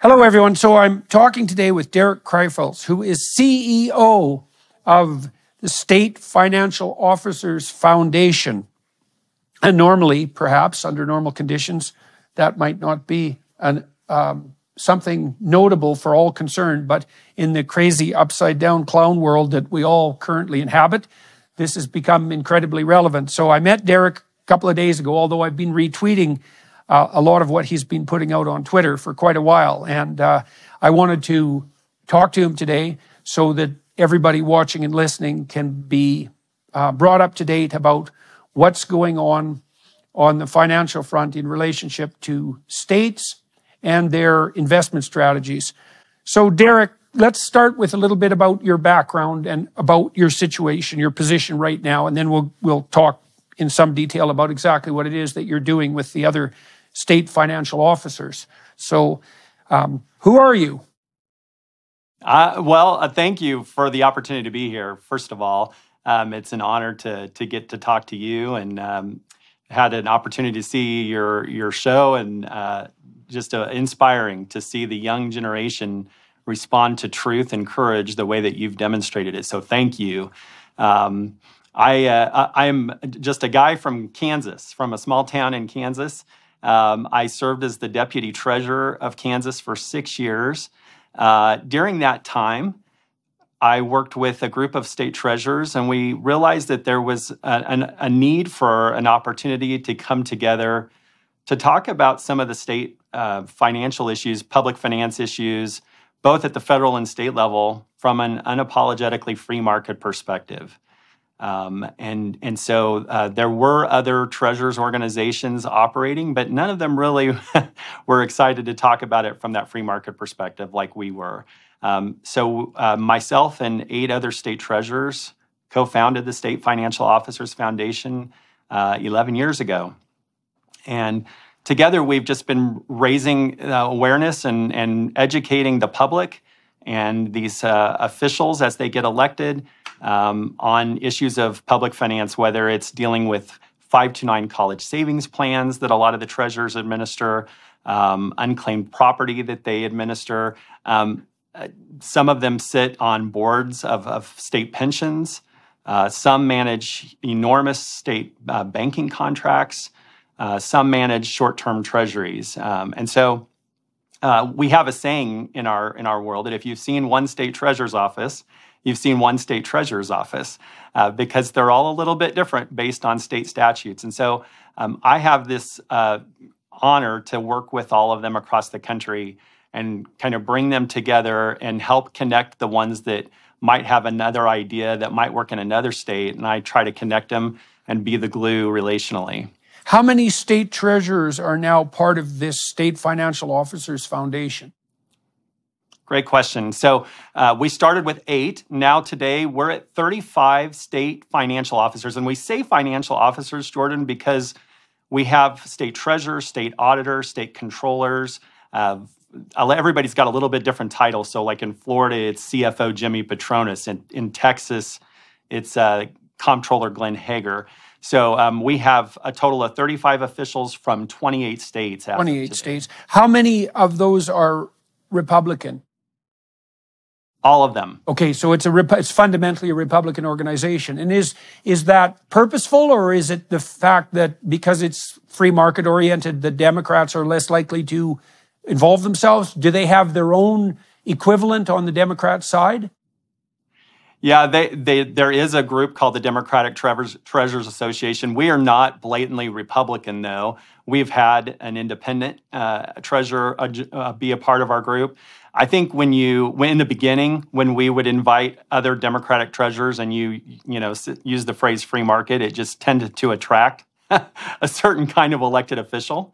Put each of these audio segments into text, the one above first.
Hello, everyone. So I'm talking today with Derek Kreifels, who is CEO of the State Financial Officers Foundation. And normally, perhaps under normal conditions, that might not be an, um, something notable for all concerned. But in the crazy upside down clown world that we all currently inhabit, this has become incredibly relevant. So I met Derek a couple of days ago, although I've been retweeting uh, a lot of what he's been putting out on Twitter for quite a while. And uh, I wanted to talk to him today so that everybody watching and listening can be uh, brought up to date about what's going on on the financial front in relationship to states and their investment strategies. So, Derek, let's start with a little bit about your background and about your situation, your position right now, and then we'll we'll talk in some detail about exactly what it is that you're doing with the other state financial officers. So, um, who are you? Uh, well, uh, thank you for the opportunity to be here. First of all, um, it's an honor to to get to talk to you, and um, had an opportunity to see your your show, and uh, just uh, inspiring to see the young generation respond to truth and courage the way that you've demonstrated it. So, thank you. Um, I uh, I'm just a guy from Kansas, from a small town in Kansas. Um, I served as the deputy treasurer of Kansas for six years. Uh, during that time, I worked with a group of state treasurers, and we realized that there was a, a, need for an opportunity to come together to talk about some of the state uh, financial issues, public finance issues, both at the federal and state level from an unapologetically free market perspective. Um, and and so uh, there were other treasures organizations operating, but none of them really were excited to talk about it from that free market perspective like we were. Um, so uh, myself and eight other state treasurers co-founded the State Financial Officers Foundation uh, 11 years ago, and together we've just been raising uh, awareness and, and educating the public and these uh, officials as they get elected um, on issues of public finance, whether it's dealing with 529 college savings plans that a lot of the treasurers administer, um, unclaimed property that they administer. Um, uh, some of them sit on boards of, of state pensions. Uh, some manage enormous state uh, banking contracts. Uh, some manage short-term treasuries, um, and so uh, we have a saying in our in our world that if you've seen one state treasurer's office, you've seen one state treasurer's office uh, because they're all a little bit different based on state statutes. And so um, I have this uh, honor to work with all of them across the country and kind of bring them together and help connect the ones that might have another idea that might work in another state. And I try to connect them and be the glue relationally. How many state treasurers are now part of this State Financial Officers Foundation? Great question. So uh, we started with eight. Now, today, we're at 35 state financial officers. And we say financial officers, Jordan, because we have state treasurers, state auditors, state controllers. Uh, everybody's got a little bit different title. So, like in Florida, it's CFO Jimmy Patronis. And in Texas, it's uh, Comptroller Glenn Hegar. So um, we have a total of 35 officials from 28 states. 28 states. How many of those are Republican? All of them. Okay, so it's a it's fundamentally a Republican organization, and is is that purposeful, or is it the fact that because it's free market oriented, the Democrats are less likely to involve themselves? Do they have their own equivalent on the Democrat side? Yeah, they, they, there is a group called the Democratic Treasurers Association. We are not blatantly Republican, though. We've had an independent uh, treasurer uh, uh, be a part of our group. I think when you, when in the beginning, when we would invite other Democratic treasurers and you, you know, use the phrase free market, it just tended to attract a certain kind of elected official.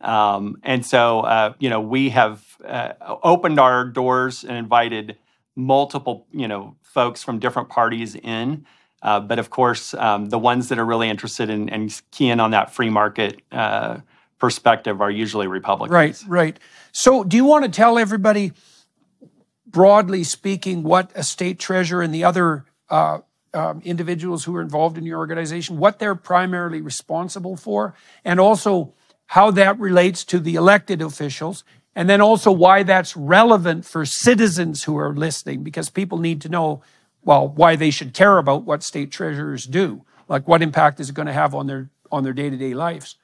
Um, and so, uh, you know, we have uh, opened our doors and invited multiple, you know, folks from different parties in. Uh, but of course, um, the ones that are really interested in and keying on that free market uh, perspective are usually Republicans. Right, right. So, do you want to tell everybody, broadly speaking, what a state treasurer and the other uh, um, individuals who are involved in your organization, what they're primarily responsible for, and also how that relates to the elected officials and then also why that's relevant for citizens who are listening, because people need to know, well, why they should care about what state treasurers do. Like what impact is it going to have on their on their day-to-day lives?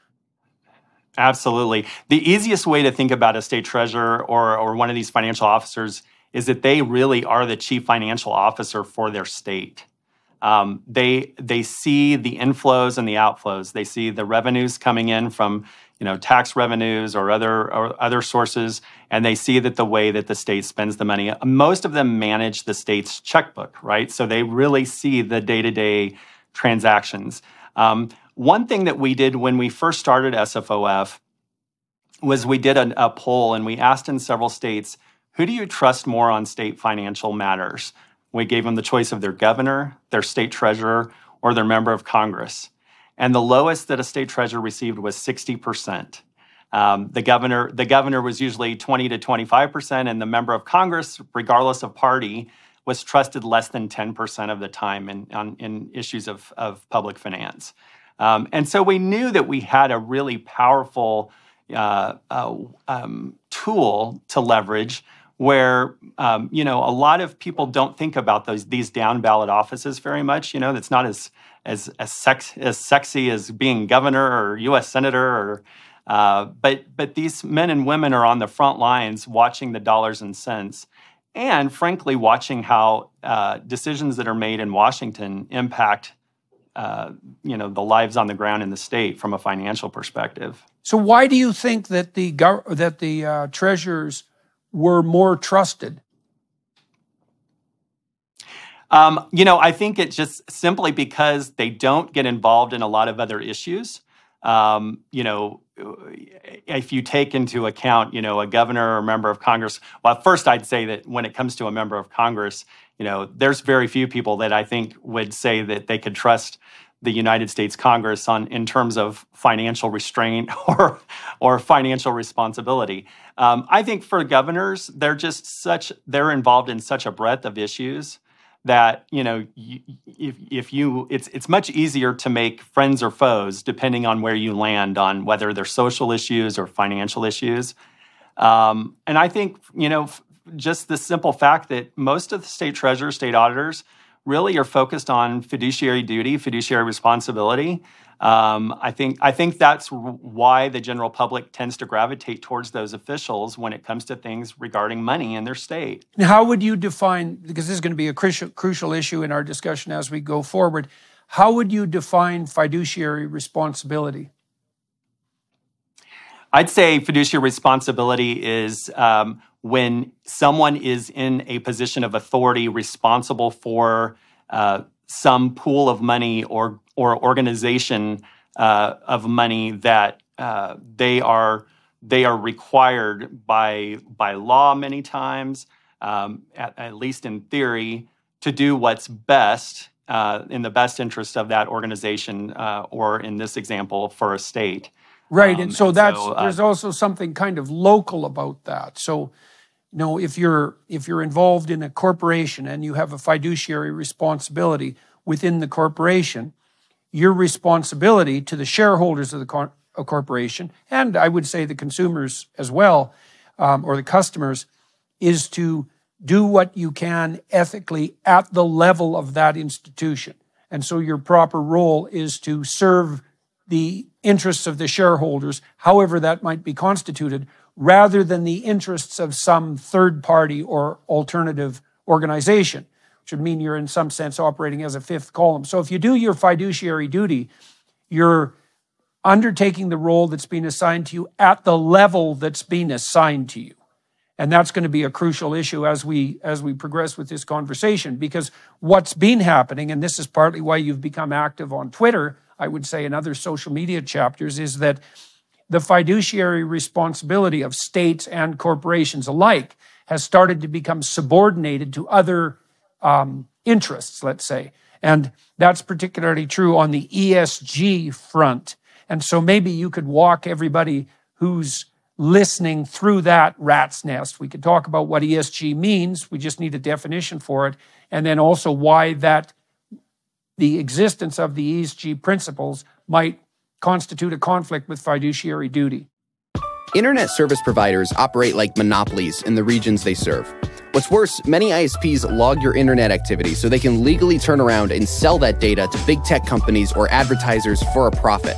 Absolutely. The easiest way to think about a state treasurer or, or one of these financial officers is that they really are the chief financial officer for their state. Um, they they see the inflows and the outflows. They see the revenues coming in from you know tax revenues or other or other sources, and they see that the way that the state spends the money. Most of them manage the state's checkbook, right? So they really see the day to day transactions. Um, one thing that we did when we first started SFOF was we did a, a poll and we asked in several states, who do you trust more on state financial matters? We gave them the choice of their governor, their state treasurer, or their member of Congress. And the lowest that a state treasurer received was 60%. Um, the governor, the governor was usually 20 to 25%, and the member of Congress, regardless of party, was trusted less than 10% of the time in, on, in issues of, of public finance. Um, and so we knew that we had a really powerful uh, uh, um, tool to leverage where um, you know a lot of people don't think about those these down ballot offices very much. You know, that's not as as as, sex, as sexy as being governor or U.S. senator or. Uh, but but these men and women are on the front lines watching the dollars and cents, and frankly watching how uh, decisions that are made in Washington impact uh, you know the lives on the ground in the state from a financial perspective. So why do you think that the that the uh, treasurers were more trusted? Um, you know, I think it's just simply because they don't get involved in a lot of other issues. Um, you know, if you take into account, you know, a governor or a member of Congress, well, first I'd say that when it comes to a member of Congress, you know, there's very few people that I think would say that they could trust the United States Congress on in terms of financial restraint or or financial responsibility. Um, I think for governors, they're just such they're involved in such a breadth of issues that you know you, if if you it's it's much easier to make friends or foes depending on where you land on whether they're social issues or financial issues. Um, and I think you know just the simple fact that most of the state treasurers, state auditors really are focused on fiduciary duty, fiduciary responsibility. Um, I think I think that's why the general public tends to gravitate towards those officials when it comes to things regarding money in their state. How would you define? Because this is going to be a crucial crucial issue in our discussion as we go forward. How would you define fiduciary responsibility? I'd say fiduciary responsibility is um, when someone is in a position of authority responsible for uh, some pool of money or or organization uh, of money that uh, they are they are required by by law many times, um, at, at, least in theory, to do what's best uh, in the best interest of that organization, uh, or in this example, for a state. Right, um, and so and that's so, uh, there's also something kind of local about that. So you know, if you're if you're involved in a corporation and you have a fiduciary responsibility within the corporation, your responsibility to the shareholders of the cor- corporation and I would say the consumers as well, um, or the customers, is to do what you can ethically at the level of that institution. And so your proper role is to serve the interests of the shareholders, however that might be constituted, rather than the interests of some third party or alternative organization, which would mean you're in some sense operating as a fifth column. So if you do your fiduciary duty, you're undertaking the role that's been assigned to you at the level that's been assigned to you. And that's going to be a crucial issue as we as we progress with this conversation because what's been happening and this is partly why you've become active on Twitter, I would say in other social media chapters is that the fiduciary responsibility of states and corporations alike has started to become subordinated to other um, interests, let's say. And that's particularly true on the ESG front. And so maybe you could walk everybody who's listening through that rat's nest. We could talk about what ESG means. We just need a definition for it. And then also why that the existence of the ESG principles might constitute a conflict with fiduciary duty. Internet service providers operate like monopolies in the regions they serve. What's worse, many ISPs log your internet activity so they can legally turn around and sell that data to big tech companies or advertisers for a profit.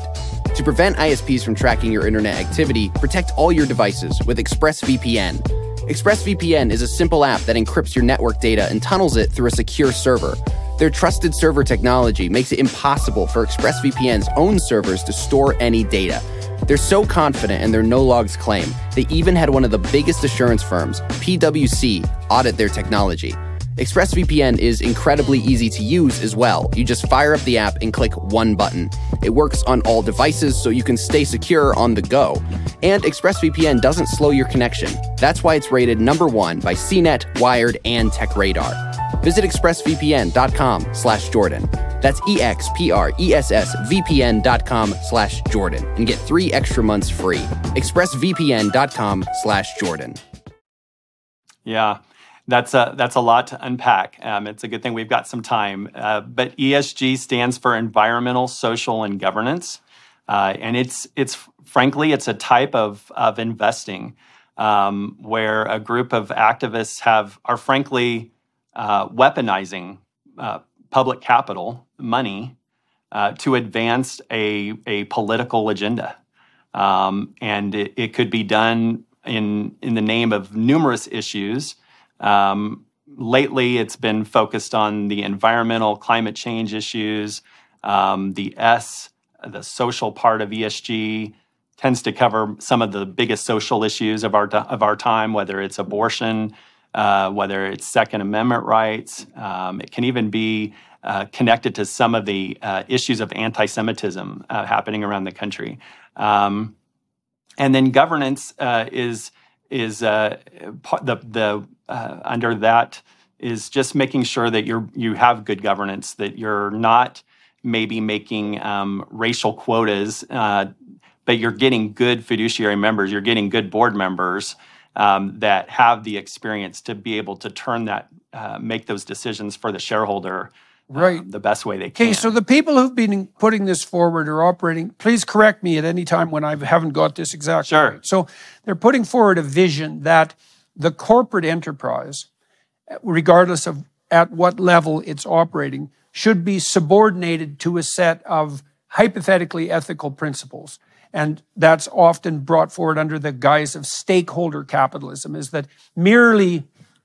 To prevent ISPs from tracking your internet activity, protect all your devices with ExpressVPN. ExpressVPN is a simple app that encrypts your network data and tunnels it through a secure server. Their trusted server technology makes it impossible for ExpressVPN's own servers to store any data. They're so confident in their no logs claim, they even had one of the biggest assurance firms, PwC, audit their technology. ExpressVPN is incredibly easy to use as well. You just fire up the app and click one button. It works on all devices so you can stay secure on the go. And ExpressVPN doesn't slow your connection. That's why it's rated number one by CNET, Wired, and TechRadar. Visit expressvpn.com slash Jordan. That's E-X-P-R-E-S-S-V-P-N dot com slash Jordan and get three extra months free. expressvpn.com slash Jordan. Yeah, that's a, that's a lot to unpack. Um, it's a good thing we've got some time. Uh, but ESG stands for environmental, social, and governance. Uh, and it's, it's frankly, it's a type of, of investing um, where a group of activists have are frankly uh, weaponizing uh, public capital money uh, to advance a, a political agenda. Um, and it, it, could be done in, in the name of numerous issues. Um, lately, it's been focused on the environmental climate change issues. Um, the S, the social part of ESG, tends to cover some of the biggest social issues of our, of our time, whether it's abortion, uh, whether it's Second Amendment rights. Um, it can even be uh, connected to some of the uh, issues of anti Semitism uh, happening around the country. Um, and then governance uh, is, is uh, the, the under that is just making sure that you're, you have good governance, that you're not maybe making um, racial quotas, but you're getting good fiduciary members, you're getting good board members um, that have the experience to be able to turn that, uh, make those decisions for the shareholder uh, right. the best way they can. Okay, so the people who've been putting this forward are operating, please correct me at any time when I haven't got this exactly sure. right. So they're putting forward a vision that the corporate enterprise, regardless of at what level it's operating, should be subordinated to a set of hypothetically ethical principles. And that's often brought forward under the guise of stakeholder capitalism, is that merely,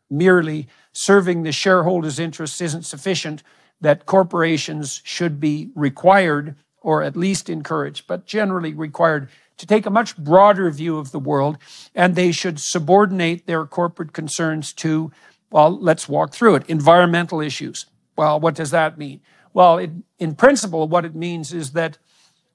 merely serving the shareholders' interests isn't sufficient, that corporations should be required, or at least encouraged, but generally required to take a much broader view of the world, and they should subordinate their corporate concerns to, well, let's walk through it, environmental issues. Well, what does that mean? Well, it, in principle, what it means is that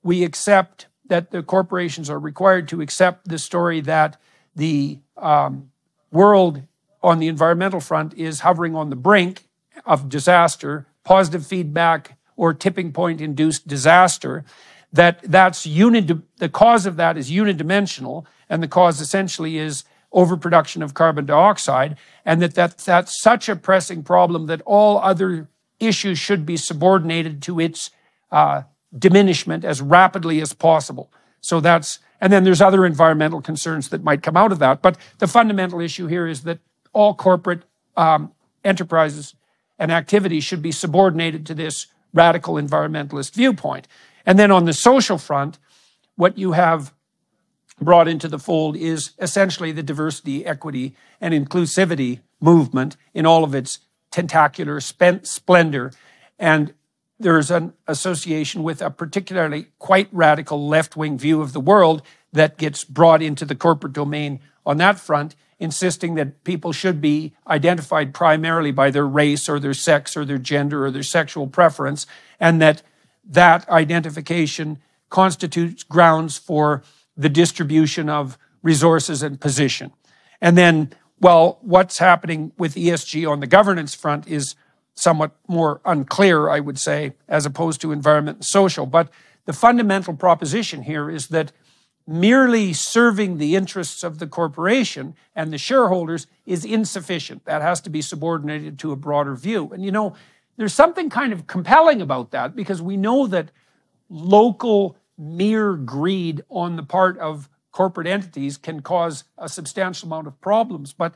we accept that the corporations are required to accept the story that the um, world on the environmental front is hovering on the brink of disaster, positive feedback or tipping point induced disaster, that that's the cause of that is unidimensional, and the cause essentially is overproduction of carbon dioxide, and that, that that's such a pressing problem that all other issues should be subordinated to its uh, diminishment as rapidly as possible. So that's, and then there's other environmental concerns that might come out of that. But the fundamental issue here is that all corporate um, enterprises and activities should be subordinated to this radical environmentalist viewpoint. And then on the social front, what you have brought into the fold is essentially the diversity, equity, and inclusivity movement in all of its tentacular splendor. And there's an association with a particularly quite radical left wing view of the world that gets brought into the corporate domain on that front, insisting that people should be identified primarily by their race or their sex or their gender or their sexual preference, and that that identification constitutes grounds for the distribution of resources and position. And then, well, what's happening with ESG on the governance front is somewhat more unclear, I would say, as opposed to environment and social. But the fundamental proposition here is that merely serving the interests of the corporation and the shareholders is insufficient. That has to be subordinated to a broader view. And you know, there's something kind of compelling about that because we know that local mere greed on the part of corporate entities can cause a substantial amount of problems. But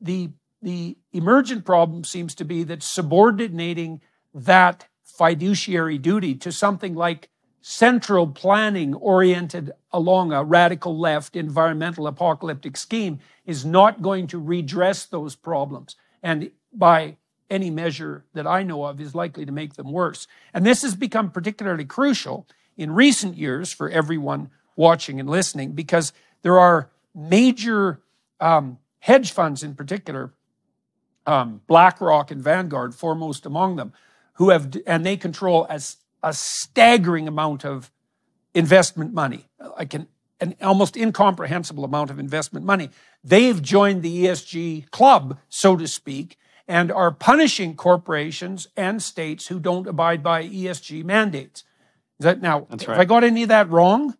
the the emergent problem seems to be that subordinating that fiduciary duty to something like central planning oriented along a radical left environmental apocalyptic scheme is not going to redress those problems. And by any measure that I know of is likely to make them worse. And this has become particularly crucial in recent years for everyone watching and listening because there are major um, hedge funds in particular, um, BlackRock and Vanguard foremost among them, who have, and they control as a staggering amount of investment money, like an, an almost incomprehensible amount of investment money. They've joined the ESG club, so to speak, and are punishing corporations and states who don't abide by ESG mandates. Is that now? That's right. Have I got any of that wrong?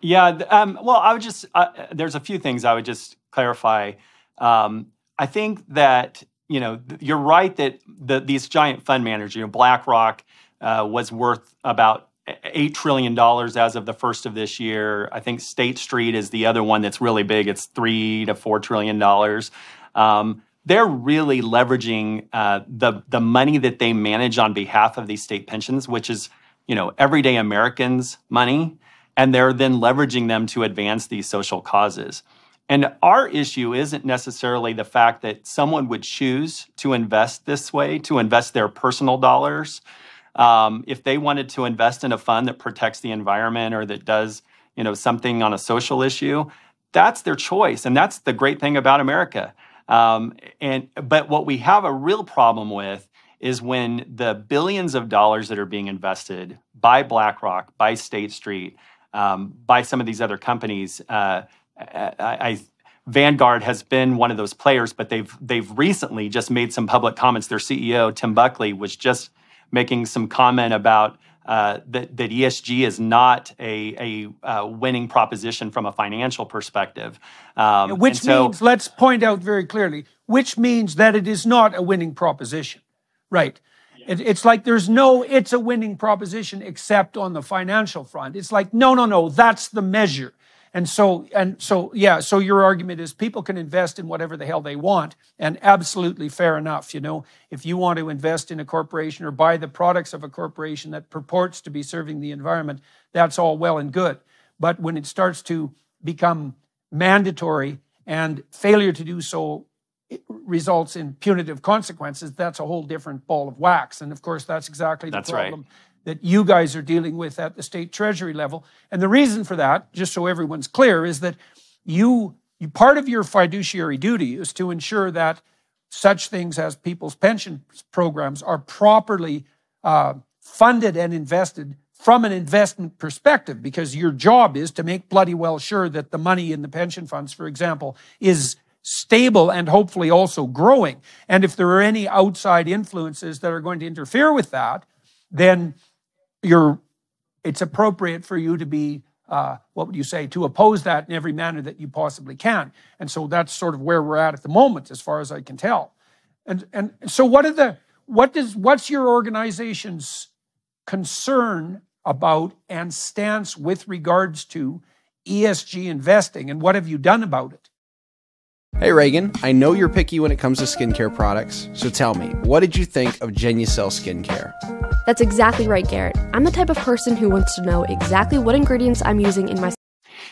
Yeah. Um, well, I would just uh, there's a few things I would just clarify. Um, I think that you know you're right that the, these giant fund managers, you know, BlackRock uh, was worth about eight trillion dollars as of the first of this year. I think State Street is the other one that's really big. It's three to four trillion dollars. Um, they're really leveraging uh, the the money that they manage on behalf of these state pensions, which is you know everyday Americans' money, and they're then leveraging them to advance these social causes. And our issue isn't necessarily the fact that someone would choose to invest this way, to invest their personal dollars. Um, if they wanted to invest in a fund that protects the environment or that does, you know, something on a social issue, that's their choice, and that's the great thing about America. Um, and but what we have a real problem with is when the billions of dollars that are being invested by BlackRock, by State Street, um, by some of these other companies. Uh, I, I, Vanguard has been one of those players, but they've they've recently just made some public comments. Their CEO Tim Buckley was just making some comment about uh, that, that ESG is not a, a uh, winning proposition from a financial perspective. Um, which so, means, let's point out very clearly, which means that it is not a winning proposition. Right. It, it's like there's no, it's a winning proposition except on the financial front. It's like, no, no, no, that's the measure. And so, and so, yeah, so your argument is people can invest in whatever the hell they want, and absolutely fair enough. You know, if you want to invest in a corporation or buy the products of a corporation that purports to be serving the environment, that's all well and good. But when it starts to become mandatory and failure to do so results in punitive consequences, that's a whole different ball of wax. And of course, that's exactly the that's problem right that you guys are dealing with at the state treasury level. And the reason for that, just so everyone's clear, is that you, you part of your fiduciary duty is to ensure that such things as people's pension programs are properly uh, funded and invested from an investment perspective, because your job is to make bloody well sure that the money in the pension funds, for example, is stable and hopefully also growing. And if there are any outside influences that are going to interfere with that, then you're, it's appropriate for you to be, uh, what would you say, to oppose that in every manner that you possibly can. And so that's sort of where we're at at the moment, as far as I can tell. And and so what are the what does what's your organization's concern about and stance with regards to ESG investing, and what have you done about it? Hey Reagan, I know you're picky when it comes to skincare products, so tell me, what did you think of Genucel Skincare? That's exactly right, Garrett. I'm the type of person who wants to know exactly what ingredients I'm using in my.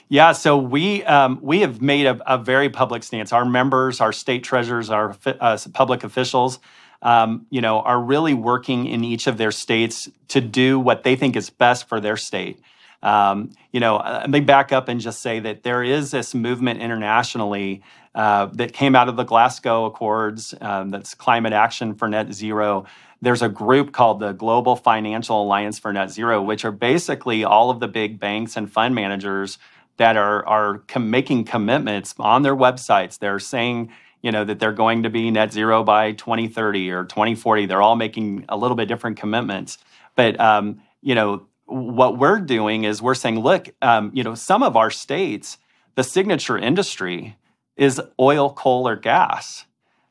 Yeah, so we um, we have made a, a, very public stance. Our members, our state treasurers, our uh, public officials, um, you know, are really working in each of their states to do what they think is best for their state. Um, you know, let me back up and just say that there is this movement internationally uh, that came out of the Glasgow Accords. Um, that's climate action for net zero there's a group called the Global Financial Alliance for Net Zero, which are basically all of the big banks and fund managers that are are com- making commitments on their websites. They're saying, you know, that they're going to be net zero by 2030 or 2040. They're all making a little bit different commitments, but um, you know, what we're doing is we're saying, look, um, you know, some of our states, the signature industry is oil, coal, or gas.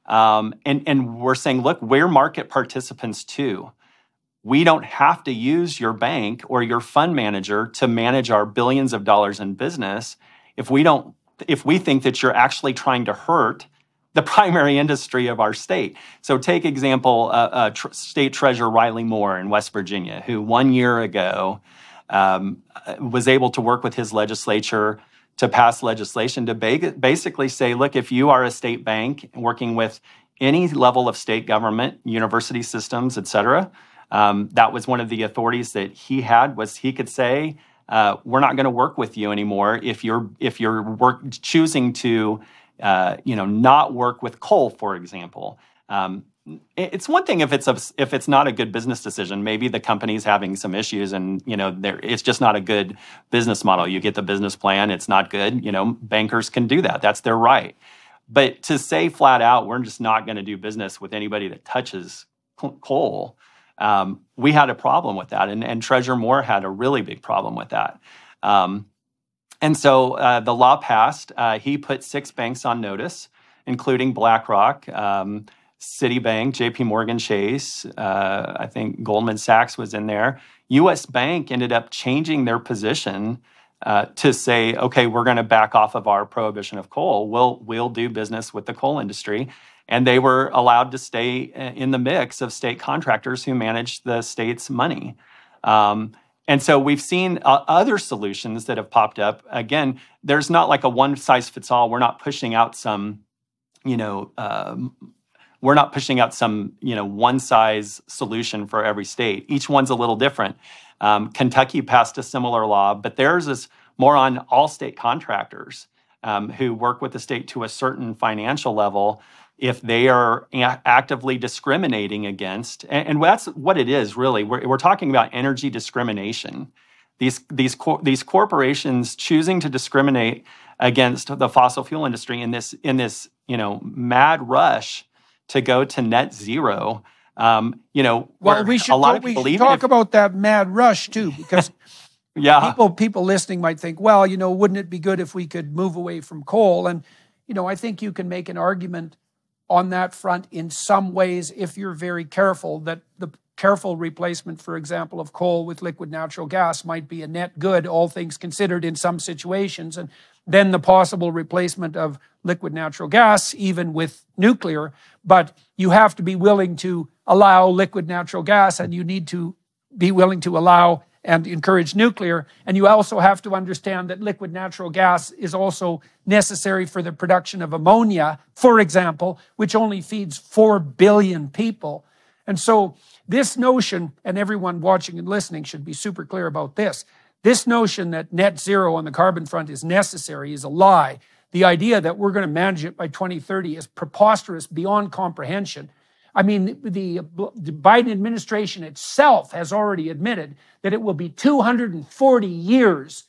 Um, and, and we're saying, look, we're market participants too. We don't have to use your bank or your fund manager to manage our billions of dollars in business. if we don't if we think that you're actually trying to hurt the primary industry of our state. So, take example, uh, uh, tr- State Treasurer Riley Moore in West Virginia, who one year ago um, was able to work with his legislature to pass legislation to ba- basically say, look, if you are a state bank working with any level of state government, university systems, et cetera, um, that was one of the authorities that he had was he could say, uh, we're not going to work with you anymore if you're if you're work, choosing to uh, you know not work with coal, for example. Um, it's one thing if it's a, if it's not a good business decision. Maybe the company's having some issues, and you know it's just not a good business model. You get the business plan, it's not good. You know, bankers can do that. That's their right. But to say flat out, we're just not going to do business with anybody that touches coal. Um, we had a problem with that, and, and Treasurer Moore had a really big problem with that. Um, and so uh, the law passed. Uh, he put six banks on notice, including BlackRock, um, Citibank, JP Morgan Chase, uh, I think Goldman Sachs was in there. US Bank ended up changing their position uh, to say, okay, we're going to back off of our prohibition of coal. We'll, we'll do business with the coal industry. And they were allowed to stay uh, in the mix of state contractors who manage the state's money. Um, and so we've seen uh, other solutions that have popped up. Again, there's not like a one size fits all. We're not pushing out some, you know, um, we're not pushing out some you know one size solution for every state. Each one's a little different. Um, kentucky passed a similar law but theirs is more on all state contractors um, who work with the state to a certain financial level if they are actively discriminating against and, that's what it is really. We're, we're talking about energy discrimination. These these cor- these corporations choosing to discriminate against the fossil fuel industry in this in this you know mad rush to go to net zero. Um, you know, well, we should, a lot of people we talk if, about that mad rush too, because yeah, people people listening might think, well, you know, wouldn't it be good if we could move away from coal? And you know, I think you can make an argument on that front in some ways if you're very careful that the careful replacement, for example, of coal with liquid natural gas might be a net good, all things considered, in some situations. And then the possible replacement of liquid natural gas, even with nuclear. But you have to be willing to allow liquid natural gas and you need to be willing to allow and encourage nuclear. And you also have to understand that liquid natural gas is also necessary for the production of ammonia, for example, which only feeds 4 billion people. And so, this notion, and everyone watching and listening should be super clear about this this notion that net zero on the carbon front is necessary is a lie. The idea that we're going to manage it by 2030 is preposterous beyond comprehension. I mean, the, the, Biden administration itself has already admitted that it will be 240 years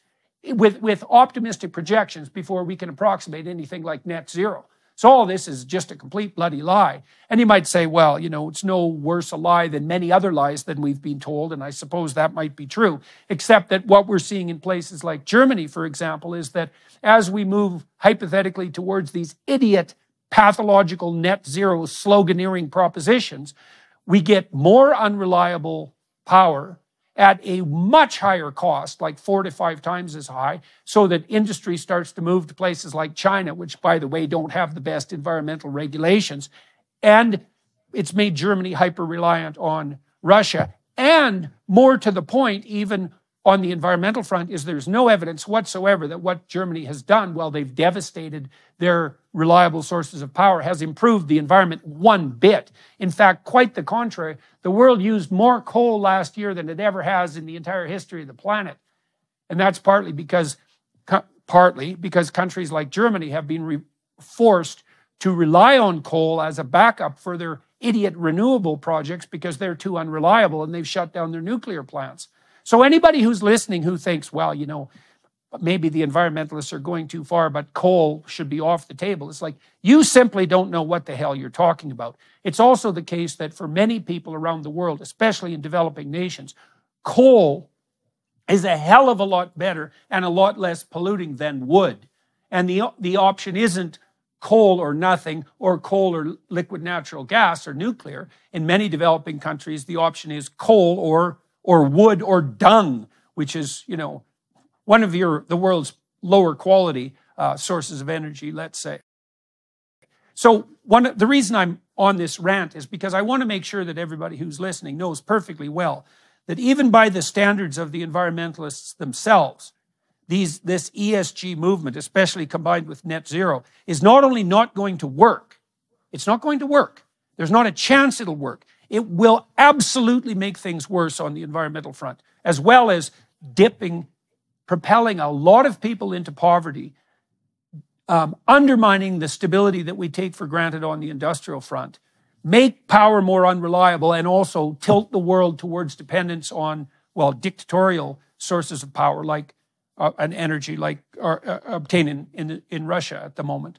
with, with optimistic projections before we can approximate anything like net zero. So all this is just a complete bloody lie. And you might say, well, you know, it's no worse a lie than many other lies than we've been told. And I suppose that might be true, except that what we're seeing in places like Germany, for example, is that as we move hypothetically towards these idiot pathological net zero sloganeering propositions, we get more unreliable power at a much higher cost, like four to five times as high, so that industry starts to move to places like China, which, by the way, don't have the best environmental regulations. And it's made Germany hyper reliant on Russia. And more to the point, even on the environmental front is there's no evidence whatsoever that what Germany has done while they've devastated their reliable sources of power has improved the environment one bit. In fact, quite the contrary. The world used more coal last year than it ever has in the entire history of the planet. And that's partly because partly because countries like Germany have been re- forced to rely on coal as a backup for their idiot renewable projects because they're too unreliable and they've shut down their nuclear plants. So anybody who's listening who thinks, well, you know, maybe the environmentalists are going too far, but coal should be off the table. It's like you simply don't know what the hell you're talking about. It's also the case that for many people around the world, especially in developing nations, coal is a hell of a lot better and a lot less polluting than wood. And the, the option isn't coal or nothing, or coal or liquid natural gas or nuclear. In many developing countries, the option is coal or or wood or dung, which is, you know, one of your the world's lower quality uh, sources of energy, let's say. So one of the reason I'm on this rant is because I want to make sure that everybody who's listening knows perfectly well that even by the standards of the environmentalists themselves, these, this ESG movement, especially combined with net zero, is not only not going to work, it's not going to work. There's not a chance it'll work. It will absolutely make things worse on the environmental front, as well as dipping, propelling a lot of people into poverty um, undermining the stability that we take for granted on the industrial front, make power more unreliable, and also tilt the world towards dependence on, well, dictatorial sources of power like uh, an energy like are, uh, obtained in, in, in Russia at the moment.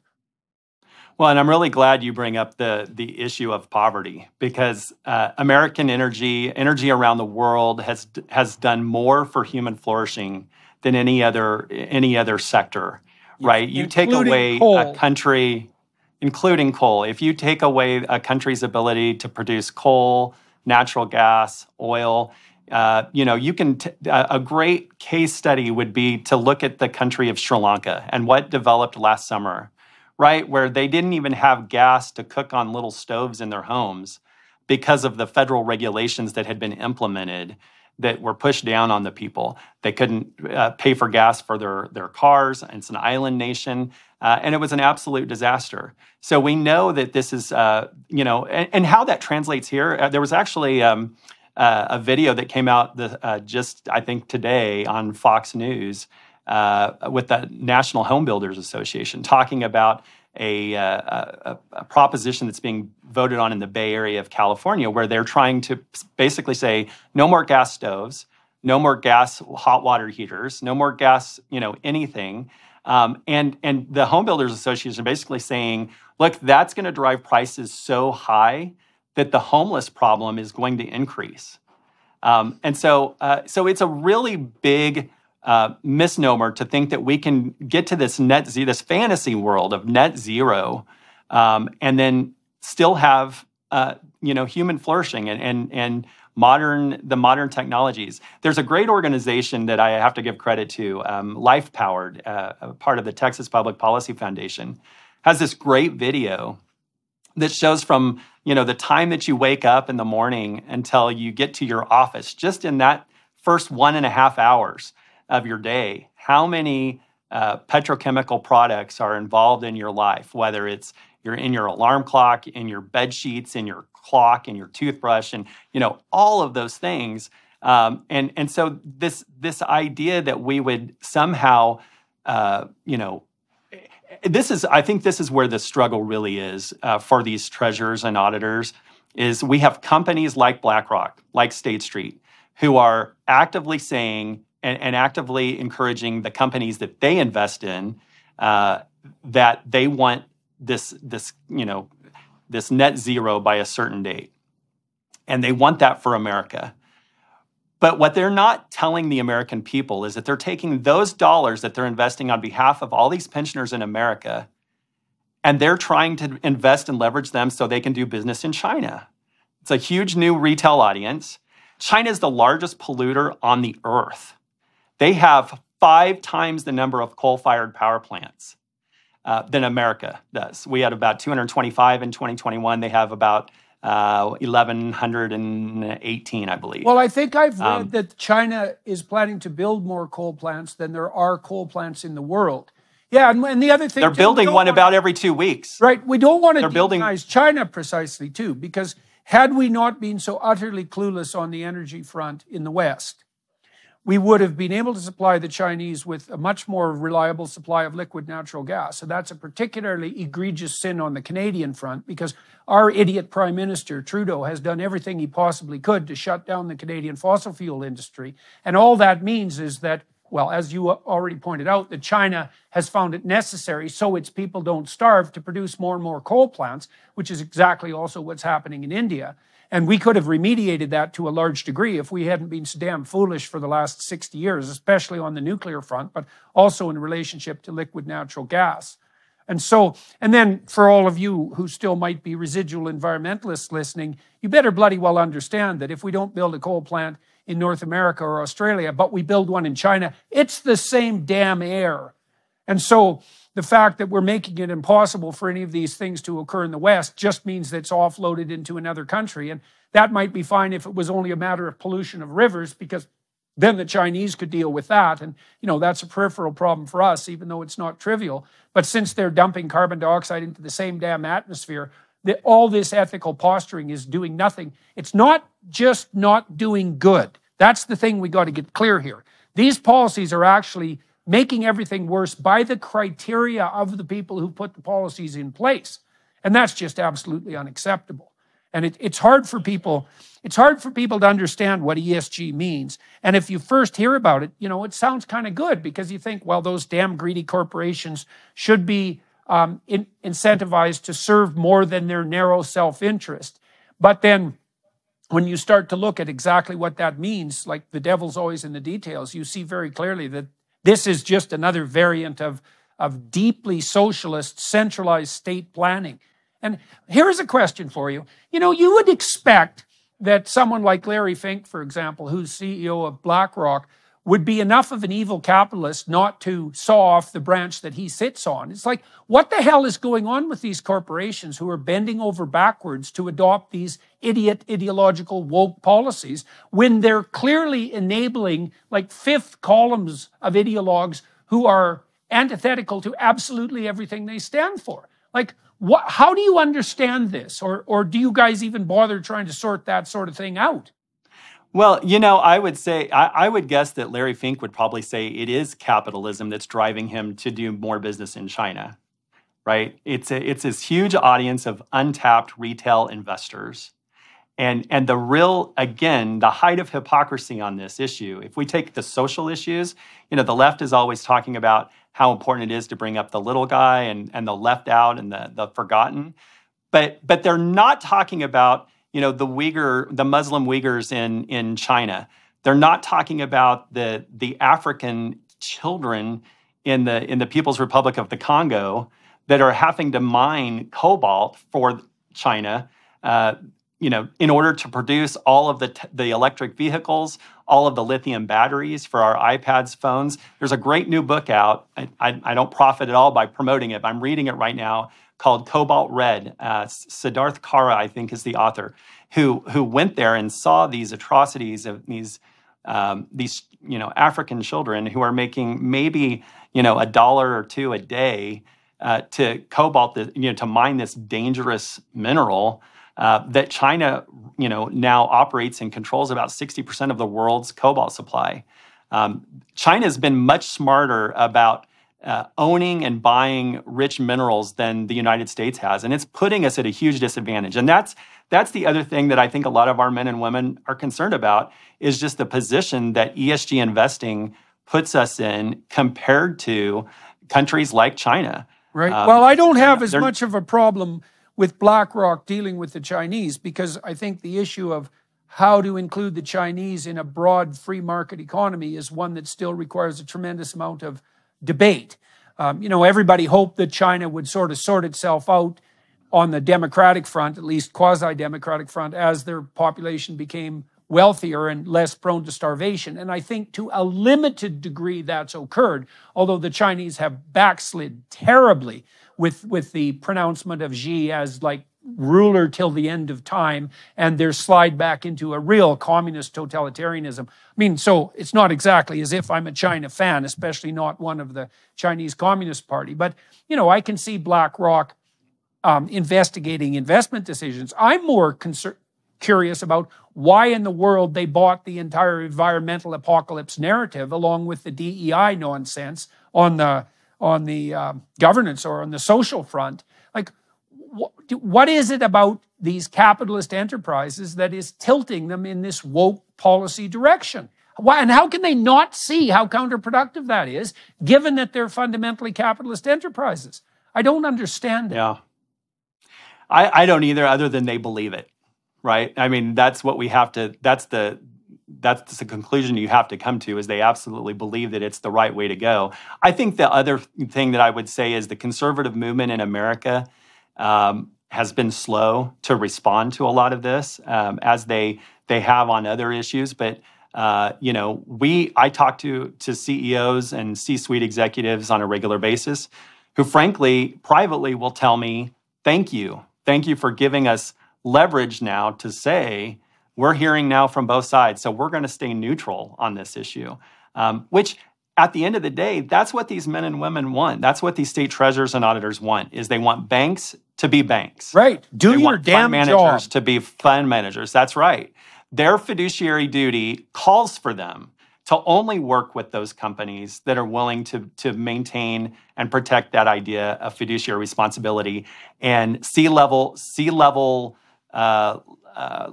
Well, and I'm really glad you bring up the the issue of poverty because uh, American energy, energy around the world has has done more for human flourishing than any other any other sector right? You take away coal. a country, including coal, if you take away a country's ability to produce coal, natural gas, oil, uh, you know, you can. T- a great case study would be to look at the country of Sri Lanka and what developed last summer, right? Where they didn't even have gas to cook on little stoves in their homes because of the federal regulations that had been implemented that were pushed down on the people. They couldn't uh, pay for gas for their, their cars. It's an island nation. Uh, and it was an absolute disaster. So we know that this is, uh, you know, and, and, how that translates here. Uh, there was actually um, uh, a video that came out the, uh, just, I think, today on Fox News with the National Home Builders Association talking about a, a, a, proposition that's being voted on in the Bay Area of California, where they're trying to basically say no more gas stoves, no more gas hot water heaters, no more gas, you know, anything. Um, and and the Home Builders Association basically saying, look, that's going to drive prices so high that the homeless problem is going to increase. Um, and so, uh, so it's a really big uh, misnomer to think that we can get to this net zero, this fantasy world of net zero, um, and then still have uh, you know human flourishing and and and modern the modern technologies. There's a great organization that I have to give credit to, um, Life Powered, uh, part of the Texas Public Policy Foundation, has this great video that shows from you know the time that you wake up in the morning until you get to your office, just in that first one and a half hours of your day, how many uh, petrochemical products are involved in your life, whether it's you're in your alarm clock, in your bed sheets, in your clock, in your toothbrush, and you know all of those things. Um, and and so this this idea that we would somehow, uh, you know, this is I think this is where the struggle really is uh, for these treasurers and auditors. Is we have companies like BlackRock, like State Street, who are actively saying and, and actively encouraging the companies that they invest in uh, that they want this this you know this net zero by a certain date. And they want that for america. But what they're not telling the american people is that they're taking those dollars that they're investing on behalf of all these pensioners in america and they're trying to invest and leverage them so they can do business in china. It's a huge new retail audience. China is the largest polluter on the earth they have five times the number of coal fired power plants uh, than America does. We had about 225 in 2021. They have about uh, 1,118, I believe. Well, I think I've read um, that China is planning to build more coal plants than there are coal plants in the world. Yeah, and, and the other thing they're too, building one want, about every two weeks. Right, we don't want to they're building China precisely too, because had we not been so utterly clueless on the energy front in the West, we would have been able to supply the Chinese with a much more reliable supply of liquid natural gas. So that's a particularly egregious sin on the Canadian front because our idiot Prime Minister Trudeau has done everything he possibly could to shut down the Canadian fossil fuel industry. And all that means is that, well, as you already pointed out, that China has found it necessary so its people don't starve to produce more and more coal plants, which is exactly also what's happening in India. And we could have remediated that to a large degree if we hadn't been so damn foolish for the last 60 years, especially on the nuclear front, but also in relationship to liquid natural gas. And so, and then for all of you who still might be residual environmentalists listening, you better bloody well understand that if we don't build a coal plant in North America or Australia, but we build one in China, it's the same damn air And so the fact that we're making it impossible for any of these things to occur in the West just means that it's offloaded into another country. And that might be fine if it was only a matter of pollution of rivers, because then the Chinese could deal with that. And, you know, that's a peripheral problem for us, even though it's not trivial. But since they're dumping carbon dioxide into the same damn atmosphere, that all this ethical posturing is doing nothing. It's not just not doing good. That's the thing we got to get clear here. These policies are actually making everything worse by the criteria of the people who put the policies in place. And that's just absolutely unacceptable. And it, it's hard for people, it's hard for people to understand what ESG means. And if you first hear about it, you know, it sounds kind of good because you think, well, those damn greedy corporations should be um, in, incentivized to serve more than their narrow self-interest. But then when you start to look at exactly what that means, like the devil's always in the details, you see very clearly that this is just another variant of, of deeply socialist, centralized state planning. And here's a question for you. You know, you would expect that someone like Larry Fink, for example, who's CEO of BlackRock, would be enough of an evil capitalist not to saw off the branch that he sits on. It's like, what the hell is going on with these corporations who are bending over backwards to adopt these idiot ideological woke policies when they're clearly enabling like fifth columns of ideologues who are antithetical to absolutely everything they stand for? Like, what, how do you understand this? Or, or do you guys even bother trying to sort that sort of thing out? Well, you know, I would say, I, I, would guess that Larry Fink would probably say it is capitalism that's driving him to do more business in China, right? It's, a, it's this huge audience of untapped retail investors. And, and the real, again, the height of hypocrisy on this issue, if we take the social issues, you know, the left is always talking about how important it is to bring up the little guy and, and the left out and the, the forgotten. But, but they're not talking about you know the Uyghur, the Muslim Uyghurs in in China. They're not talking about the the African children in the in the People's Republic of the Congo that are having to mine cobalt for China. Uh, you know, in order to produce all of the t- the electric vehicles, all of the lithium batteries for our iPads, phones. There's a great new book out. I, I, I don't profit at all by promoting it, but I'm reading it right now called Cobalt Red. Uh, Siddharth Kara, I think, is the author, who who went there and saw these atrocities of these um, these you know African children who are making maybe you know a dollar or two a day uh, to cobalt, the, you know, to mine this dangerous mineral. Uh, that China, you know, now operates and controls about 60% of the world's cobalt supply. Um, China has been much smarter about uh, owning and buying rich minerals than the United States has, and it's putting us at a huge disadvantage. And that's that's the other thing that I think a lot of our men and women are concerned about is just the position that ESG investing puts us in compared to countries like China. Right. Um, well, I don't have as much of a problem with BlackRock dealing with the Chinese because I think the issue of how to include the Chinese in a broad free market economy is one that still requires a tremendous amount of debate. Um, you know, everybody hoped that China would sort of sort itself out on the democratic front, at least quasi democratic front, as their population became wealthier and less prone to starvation. And I think to a limited degree that's occurred, although the Chinese have backslid terribly with, with the pronouncement of Xi as like ruler till the end of time and their slide back into a real communist totalitarianism. I mean, so it's not exactly as if I'm a China fan, especially not one of the Chinese Communist Party. But, you know, I can see BlackRock um, investigating investment decisions. I'm more concerned curious about why in the world they bought the entire environmental apocalypse narrative along with the DEI nonsense on the on the uh, governance or on the social front. Like, what is it about these capitalist enterprises that is tilting them in this woke policy direction? Why, and how can they not see how counterproductive that is, given that they're fundamentally capitalist enterprises? I don't understand it. Yeah. I, I don't either, other than they believe it, right? I mean, that's what we have to, that's the, that's the conclusion you have to come to is they absolutely believe that it's the right way to go. I think the other thing that I would say is the conservative movement in America um, has been slow to respond to a lot of this um, as they they have on other issues. But Uh, you know, we I talk to to CEOs and C-suite executives on a regular basis, who frankly privately will tell me, "Thank you, thank you for giving us leverage now to say we're hearing now from both sides, so we're going to stay neutral on this issue." Um, which at the end of the day, that's what these men and women want. That's what these state treasurers and auditors want: is they want banks to be banks. Right. Do they your want damn fund managers job. to be fund managers. That's right. Their fiduciary duty calls for them to only work with those companies that are willing to, to maintain and protect that idea of fiduciary responsibility and sea level sea level uh, uh,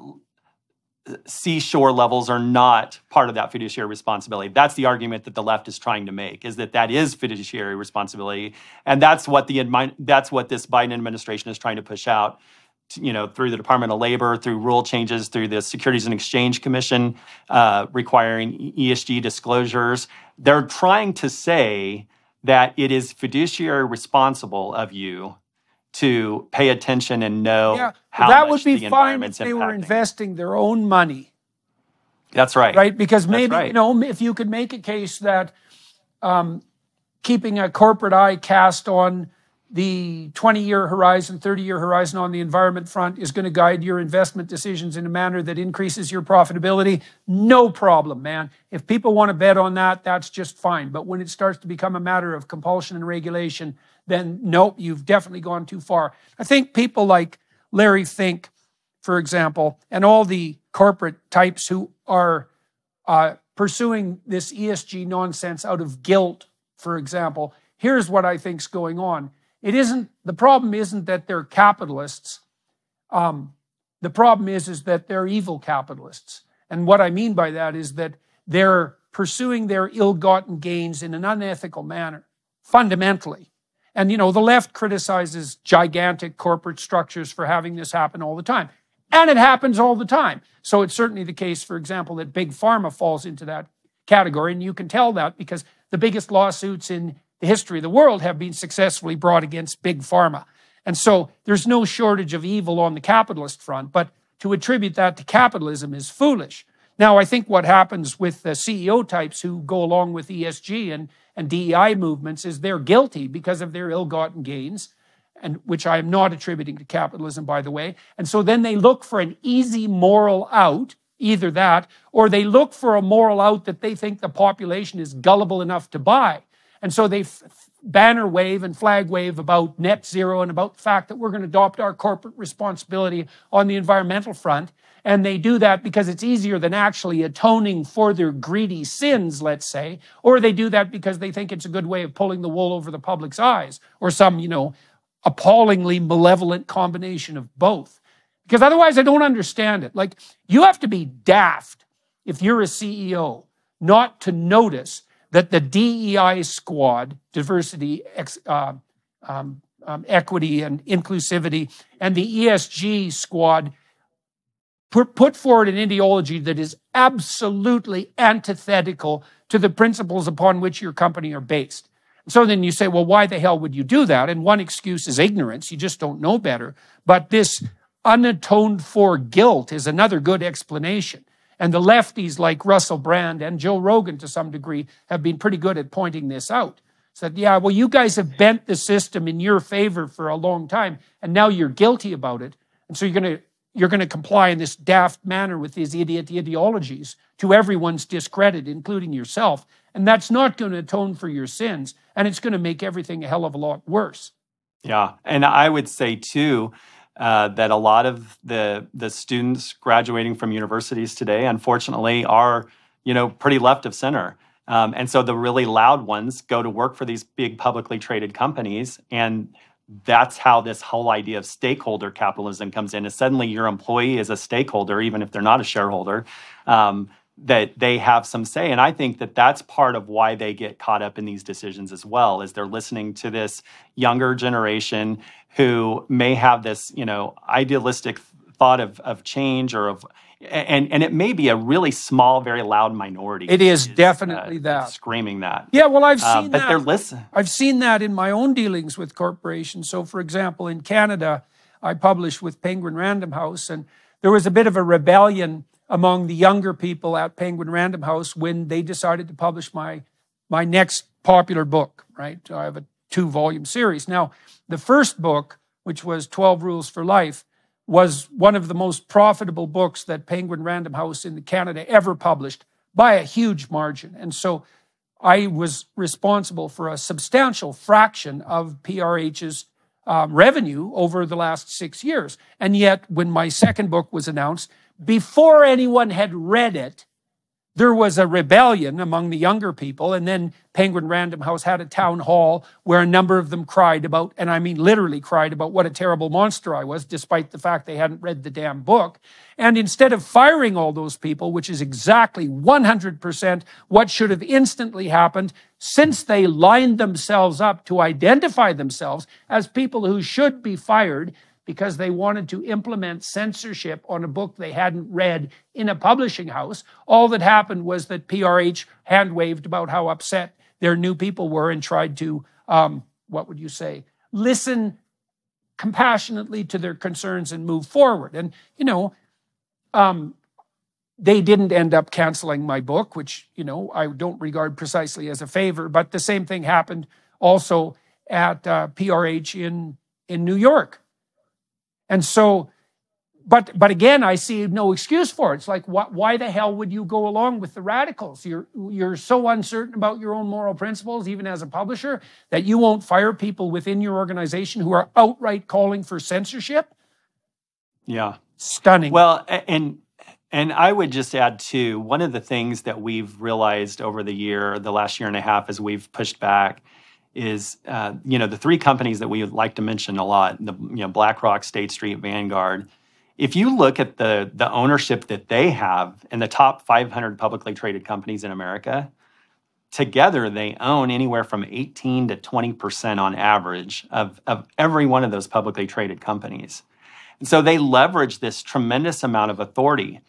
seashore levels are not part of that fiduciary responsibility. That's the argument that the left is trying to make: is that that is fiduciary responsibility, and that's what the that's what this Biden administration is trying to push out. You know, through the Department of Labor, through rule changes, through the Securities and Exchange Commission uh, requiring ESG disclosures, they're trying to say that it is fiduciary responsible of you to pay attention and know Yeah, how that much would be the fine if they were investing their own money, That's right. right? Because maybe right. you know if you could make a case that um, keeping a corporate eye cast on the 20-year horizon, 30-year horizon on the environment front is going to guide your investment decisions in a manner that increases your profitability. No problem, man. If people want to bet on that, that's just fine. But when it starts to become a matter of compulsion and regulation, then nope, you've definitely gone too far. I think people like Larry Fink, for example, and all the corporate types who are uh, pursuing this ESG nonsense out of guilt, for example, here's what I think's going on. It isn't the problem isn't that they're capitalists. Um, the problem is is that they're evil capitalists, and what I mean by that is that they're pursuing their ill-gotten gains in an unethical manner, fundamentally. And you know, the left criticizes gigantic corporate structures for having this happen all the time. And it happens all the time. So it's certainly the case, for example, that big pharma falls into that category. And you can tell that because the biggest lawsuits in the history of the world have been successfully brought against big pharma. And so there's no shortage of evil on the capitalist front, but to attribute that to capitalism is foolish. Now, I think what happens with the CEO types who go along with ESG and, and DEI movements is they're guilty because of their ill gotten gains, and which I am not attributing to capitalism, by the way. And so then they look for an easy moral out, either that, or they look for a moral out that they think the population is gullible enough to buy. And so they f- banner wave and flag wave about net zero and about the fact that we're going to adopt our corporate responsibility on the environmental front. And they do that because it's easier than actually atoning for their greedy sins, let's say, or they do that because they think it's a good way of pulling the wool over the public's eyes, or some, you know, appallingly malevolent combination of both. Because otherwise, I don't understand it. Like, you have to be daft if you're a CEO not to notice that the DEI squad, diversity, ex, uh, um, um, equity, and inclusivity, and the ESG squad put, forward an ideology that is absolutely antithetical to the principles upon which your company are based. So then you say, well, why the hell would you do that? And one excuse is ignorance. You just don't know better. But this unatoned for guilt is another good explanation. And the lefties like Russell Brand and Joe Rogan to some degree have been pretty good at pointing this out. Said, yeah, well, you guys have bent the system in your favor for a long time, and now you're guilty about it. And so you're going to you're going to comply in this daft manner with these idiot ideologies to everyone's discredit, including yourself. And that's not going to atone for your sins, and it's going to make everything a hell of a lot worse. Yeah, and I would say too uh, that a lot of the the students graduating from universities today, unfortunately, are you know pretty left of center. Um, and so the really loud ones go to work for these big publicly traded companies, and that's how this whole idea of stakeholder capitalism comes in. Is suddenly your employee is a stakeholder, even if they're not a shareholder. Um, that they have some say and i think that that's part of why they get caught up in these decisions as well is they're listening to this younger generation who may have this you know idealistic thought of, of change or of and and it may be a really small very loud minority It is that definitely uh, that. screaming that Yeah, well, I've Uh, seen but that. they're listening I've seen that in my own dealings with corporations. So, for example, in Canada, I published with Penguin Random House, and there was a bit of a rebellion among the younger people at Penguin Random House when they decided to publish my my next popular book. Right, I have a two volume series. Now, the first book, which was Twelve Rules for Life, was one of the most profitable books that Penguin Random House in Canada ever published by a huge margin, and so. I was responsible for a substantial fraction of PRH's um, revenue over the last six years. And yet, when my second book was announced, before anyone had read it, there was a rebellion among the younger people. And then Penguin Random House had a town hall where a number of them cried about, and I mean literally cried about what a terrible monster I was, despite the fact they hadn't read the damn book. And instead of firing all those people, which is exactly 100% what should have instantly happened, since they lined themselves up to identify themselves as people who should be fired, because they wanted to implement censorship on a book they hadn't read in a publishing house. All that happened was that PRH hand waved about how upset their new people were and tried to, um, what would you say, listen compassionately to their concerns and move forward. And, you know, um, they didn't end up canceling my book, which, you know, I don't regard precisely as a favor, but the same thing happened also at uh, PRH in, in New York. And so, but but again, I see no excuse for it. It's like, why, why the hell would you go along with the radicals? You're you're so uncertain about your own moral principles, even as a publisher, that you won't fire people within your organization who are outright calling for censorship. Yeah, stunning. Well, and and I would just add too, one of the things that we've realized over the year, the last year and a half, as we've pushed back is uh, you know the three companies that we like to mention a lot the you know BlackRock, State Street, Vanguard. If you look at the the ownership that they have in the top 500 publicly traded companies in America, together they own anywhere from 18 to 20 percent on average of of every one of those publicly traded companies, and so they leverage this tremendous amount of authority.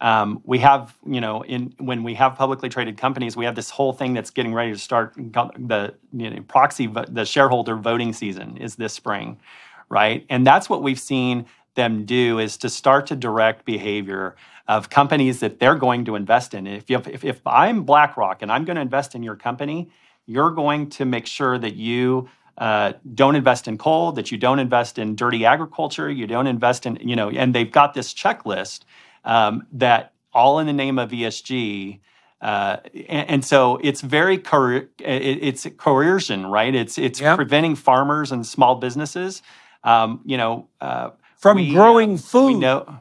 Um, we have, you know, in when we have publicly traded companies, we have this whole thing that's getting ready to start. The you know, proxy, the shareholder voting season is this spring, right? And that's what we've seen them do is to start to direct behavior of companies that they're going to invest in. If, you, if, if I'm BlackRock and I'm going to invest in your company, you're going to make sure that you uh, don't invest in coal, that you don't invest in dirty agriculture, you don't invest in, you know, and they've got this checklist um, that all in the name of ESG. Uh, and, and, so it's very coer- it's coercion, right? It's it's yep. preventing farmers and small businesses, um, you know, uh, from we, growing uh, food. We know,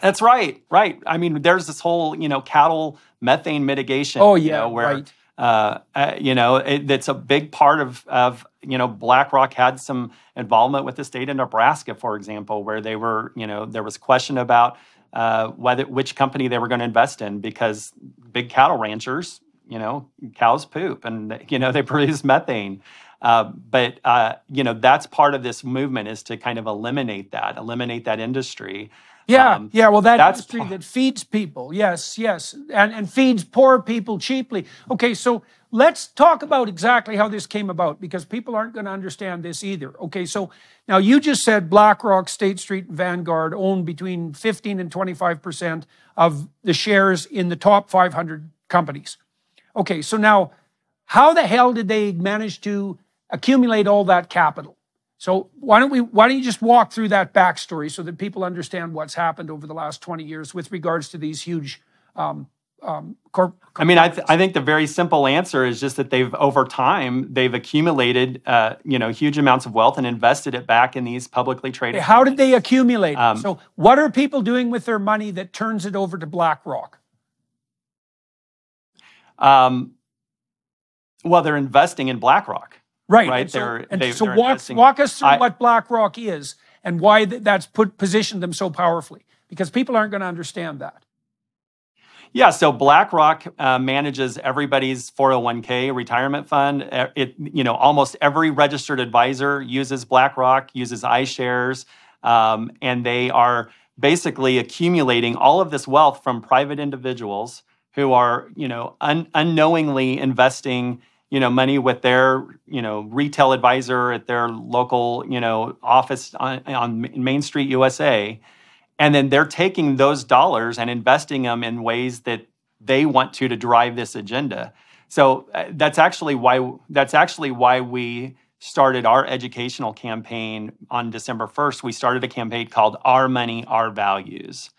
that's right, right. I mean, there's this whole you know cattle methane mitigation. Oh yeah, you know, where, right. Uh, uh, you know, it, it's a big part of of you know BlackRock had some involvement with the state of Nebraska, for example, where they were you know there was question about uh, whether which company they were going to invest in because big cattle ranchers, you know, cows poop and you know they produce methane. Uh, but uh, you know that's part of this movement is to kind of eliminate that, eliminate that industry. Yeah, um, yeah. Well, that industry that feeds people, yes, yes, and and feeds poor people cheaply. Okay, so let's talk about exactly how this came about because people aren't going to understand this either. Okay, so now you just said BlackRock, State Street, and Vanguard own between 15 and 25% of the shares in the top 500 companies. Okay, so now how the hell did they manage to accumulate all that capital? So why don't we why don't you just walk through that backstory so that people understand what's happened over the last 20 years with regards to these huge um, um, corp- I mean, I, th- I think the very simple answer is just that they've over time they've accumulated uh, you know huge amounts of wealth and invested it back in these publicly traded. How did they accumulate? Um, so, what are people doing with their money that turns it over to BlackRock? Um, well, they're investing in BlackRock. Right. Right. So, they're, and they, so walk, walk us through I, what BlackRock is and why that's put positioned them so powerfully because people aren't going to understand that. Yeah, so BlackRock uh, manages everybody's 401k retirement fund. It, you know, almost every registered advisor uses BlackRock, uses iShares, um, and they are basically accumulating all of this wealth from private individuals who are, you know, un- unknowingly investing, you know, money with their, you know, retail advisor at their local, you know, office on, on Main Street, USA and then they're taking those dollars and investing them in ways that they want to to drive this agenda. So uh, that's actually why that's actually why we started our educational campaign on December 1st. We started a campaign called Our Money, Our Values.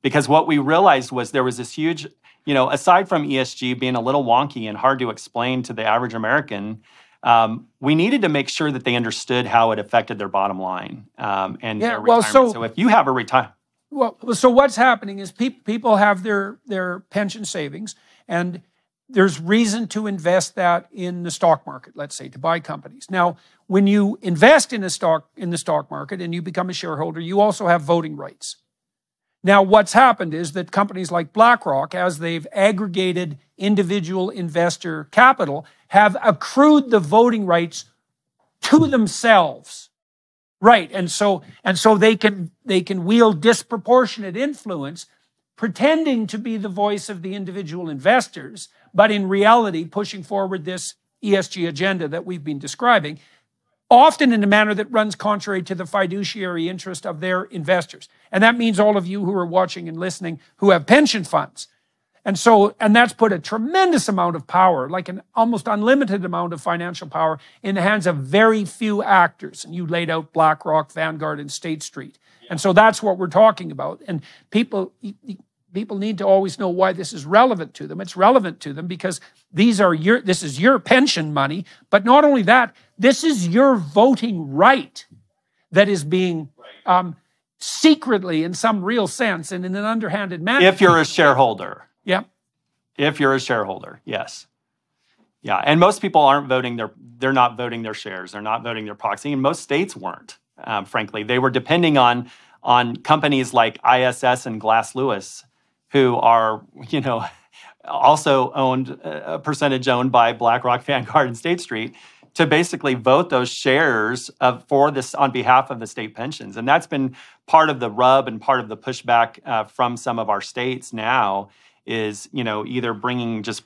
Because what we realized was there was this huge, you know, aside from ESG being a little wonky and hard to explain to the average American, um, we needed to make sure that they understood how it affected their bottom line um, and Yeah, their well, retirement. so- so if you have a retire, Well, so what's happening is people people have their their pension savings, and there's reason to invest that in the stock market. Let's say to buy companies. Now, when you invest in a stock in the stock market and you become a shareholder, you also have voting rights. Now, what's happened is that companies like BlackRock, as they've aggregated individual investor capital, have accrued the voting rights to themselves. Right. And so and so they can they can wield disproportionate influence pretending to be the voice of the individual investors, but in reality pushing forward this ESG agenda that we've been describing, often in a manner that runs contrary to the fiduciary interest of their investors. And that means all of you who are watching and listening who have pension funds. And so, and that's put a tremendous amount of power, like an almost unlimited amount of financial power in the hands of very few actors. And you laid out BlackRock, Vanguard, and State Street. And so that's what we're talking about. And people, people need to always know why this is relevant to them. It's relevant to them because these are your, this is your pension money. But not only that, this is your voting right that is being um, secretly, in some real sense, and in an underhanded manner. if you're a shareholder, yeah. if you're a shareholder, yes. Yeah, and most people aren't voting their they're not voting their shares. They're not voting their proxy, and most states weren't. Um, frankly, they were depending on on companies like ISS and Glass Lewis, who are you know also owned a percentage owned by BlackRock, Vanguard, and State Street to basically vote those shares of, for this on behalf of the state pensions, and that's been part of the rub and part of the pushback uh, from some of our states now is you know either bringing just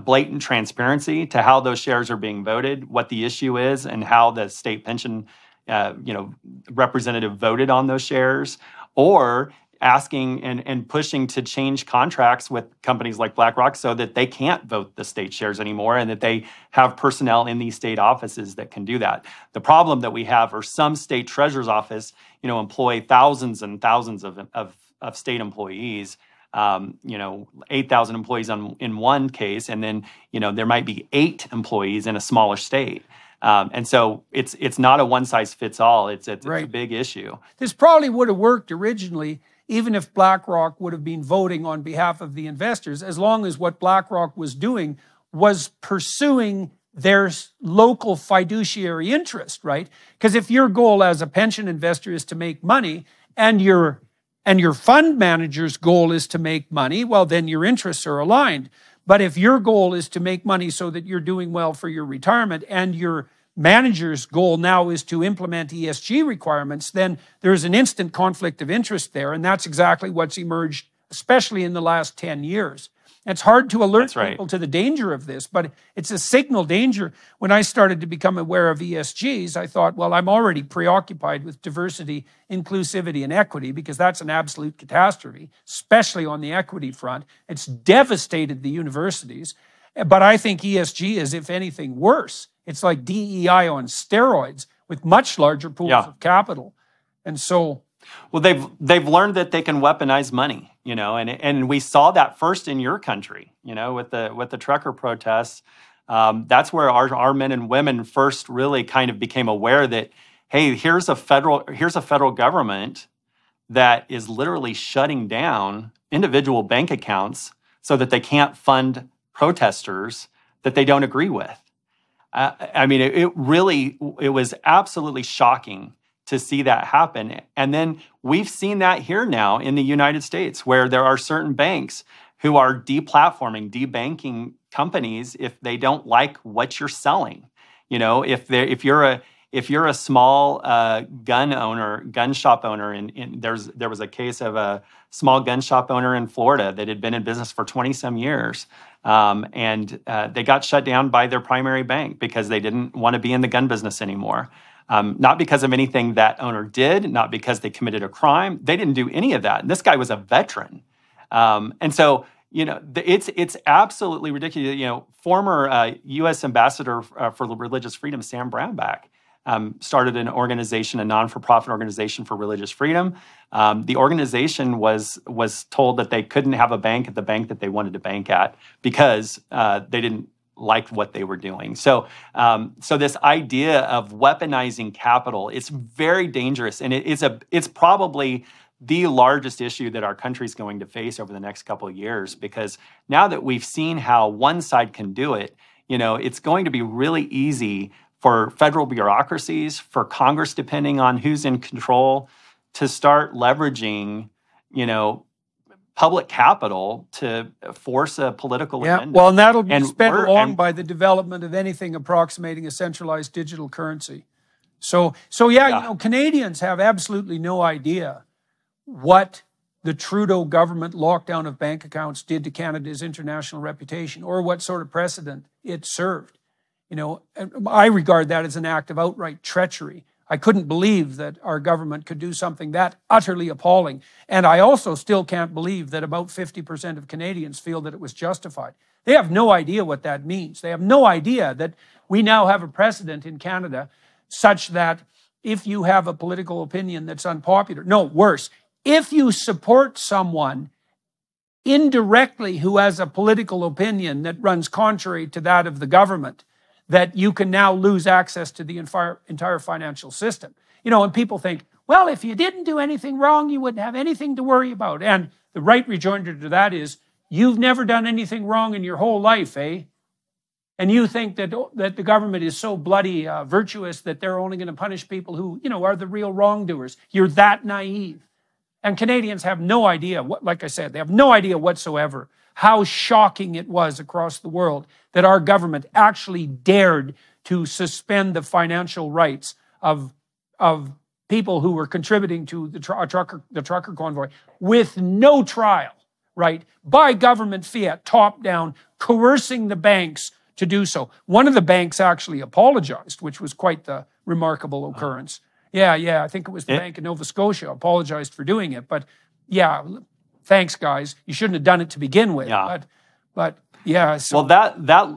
blatant transparency to how those shares are being voted, what the issue is, and how the state pension, uh, you know, representative voted on those shares, or asking and, and pushing to change contracts with companies like BlackRock so that they can't vote the state shares anymore and that they have personnel in these state offices that can do that. The problem that we have are some state treasurer's office, you know, employ thousands and thousands of, of, of state employees um, you know, 8,000 employees on, in one case, and then, you know, there might be eight employees in a smaller state. Um, and so it's it's not a one size fits all. It's, it's, it's a big issue. This probably would have worked originally, even if BlackRock would have been voting on behalf of the investors, as long as what BlackRock was doing was pursuing their local fiduciary interest, right? Because if your goal as a pension investor is to make money and your and your fund manager's goal is to make money, well, then your interests are aligned. But if your goal is to make money so that you're doing well for your retirement and your manager's goal now is to implement ESG requirements, then there's an instant conflict of interest there. And that's exactly what's emerged, especially in the last 10 years. It's hard to alert right. people to the danger of this, but it's a signal danger. When I started to become aware of ESGs, I thought, well, I'm already preoccupied with diversity, inclusivity, and equity because that's an absolute catastrophe, especially on the equity front. It's devastated the universities. But I think ESG is, if anything, worse. It's like DEI on steroids with much larger pools Yeah. of capital. And so, Well, they've they've learned that they can weaponize money, you know, and and we saw that first in your country, you know, with the with the trucker protests. Um, that's where our our men and women first really kind of became aware that, hey, here's a federal here's a federal government that is literally shutting down individual bank accounts so that they can't fund protesters that they don't agree with. I mean, it, it really it was absolutely shocking to see that happen. And then we've seen that here now in the United States, where there are certain banks who are deplatforming, debanking companies if they don't like what you're selling. You know, if they if you're a if you're a small uh, gun owner, gun shop owner, and there's there was a case of a small gun shop owner in Florida that had been in business for 20 some years, um, and uh, they got shut down by their primary bank because they didn't want to be in the gun business anymore. Um, not because of anything that owner did, not because they committed a crime. They didn't do any of that. And this guy was a veteran. Um, and so, you know, it's it's absolutely ridiculous. You know, former uh, U.S. Ambassador uh, for Religious Freedom, Sam Brownback, um, started an organization, a non-for-profit organization for religious freedom. Um, the organization was was told that they couldn't have a bank at the bank that they wanted to bank at because uh, they didn't like what they were doing. So, um, so this idea of weaponizing capital it's very dangerous, and it is a it's probably the largest issue that our country is going to face over the next couple of years because now that we've seen how one side can do it you know it's going to be really easy for federal bureaucracies for congress depending on who's in control to start leveraging you know public capital to force a political yeah, agenda. Well, and that'll be and spent along by the development of anything approximating a centralized digital currency. So, so yeah, yeah, you know, Canadians have absolutely no idea what the Trudeau government lockdown of bank accounts did to Canada's international reputation or what sort of precedent it served. You know, I regard that as an act of outright treachery. I couldn't believe that our government could do something that utterly appalling. And I also still can't believe that about 50% of Canadians feel that it was justified. They have no idea what that means. They have no idea that we now have a precedent in Canada such that if you have a political opinion that's unpopular, no, worse, if you support someone indirectly who has a political opinion that runs contrary to that of the government, that you can now lose access to the entire financial system. You know, and people think, well, if you didn't do anything wrong, you wouldn't have anything to worry about. And the right rejoinder to that is, you've never done anything wrong in your whole life, eh? And you think that, that the government is so bloody uh, virtuous that they're only going to punish people who, you know, are the real wrongdoers. You're that naive. And Canadians have no idea, what, like I said, they have no idea whatsoever how shocking it was across the world that our government actually dared to suspend the financial rights of, of people who were contributing to the, tr- uh, trucker, the trucker convoy with no trial, right? By government fiat, top down, coercing the banks to do so. One of the banks actually apologized, which was quite the remarkable uh-huh. occurrence. Yeah, yeah. I think it was the it, Bank of Nova Scotia apologized for doing it. But yeah, thanks, guys. You shouldn't have done it to begin with. Yeah. But, but yeah. So. Well, that that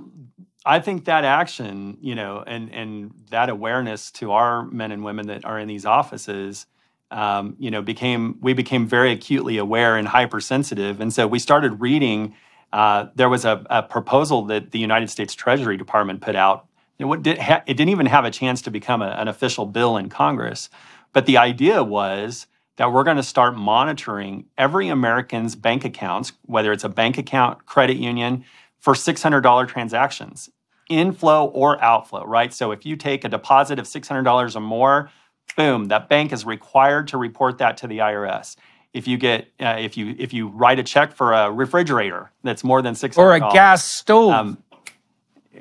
I think that action, you know, and and that awareness to our men and women that are in these offices, um, you know, became we became very acutely aware and hypersensitive, and so we started reading. Uh, there was a, a, proposal that the United States Treasury Department put out it, did ha- it didn't even have a chance to become a, an official bill in Congress. But the idea was that we're going to start monitoring every American's bank accounts, whether it's a bank account, credit union, for $600 transactions, inflow or outflow, right? So if you take a deposit of $600 or more, boom, that bank is required to report that to the IRS. If you get, uh, if you if you write a check for a refrigerator that's more than six or a gas stove, um,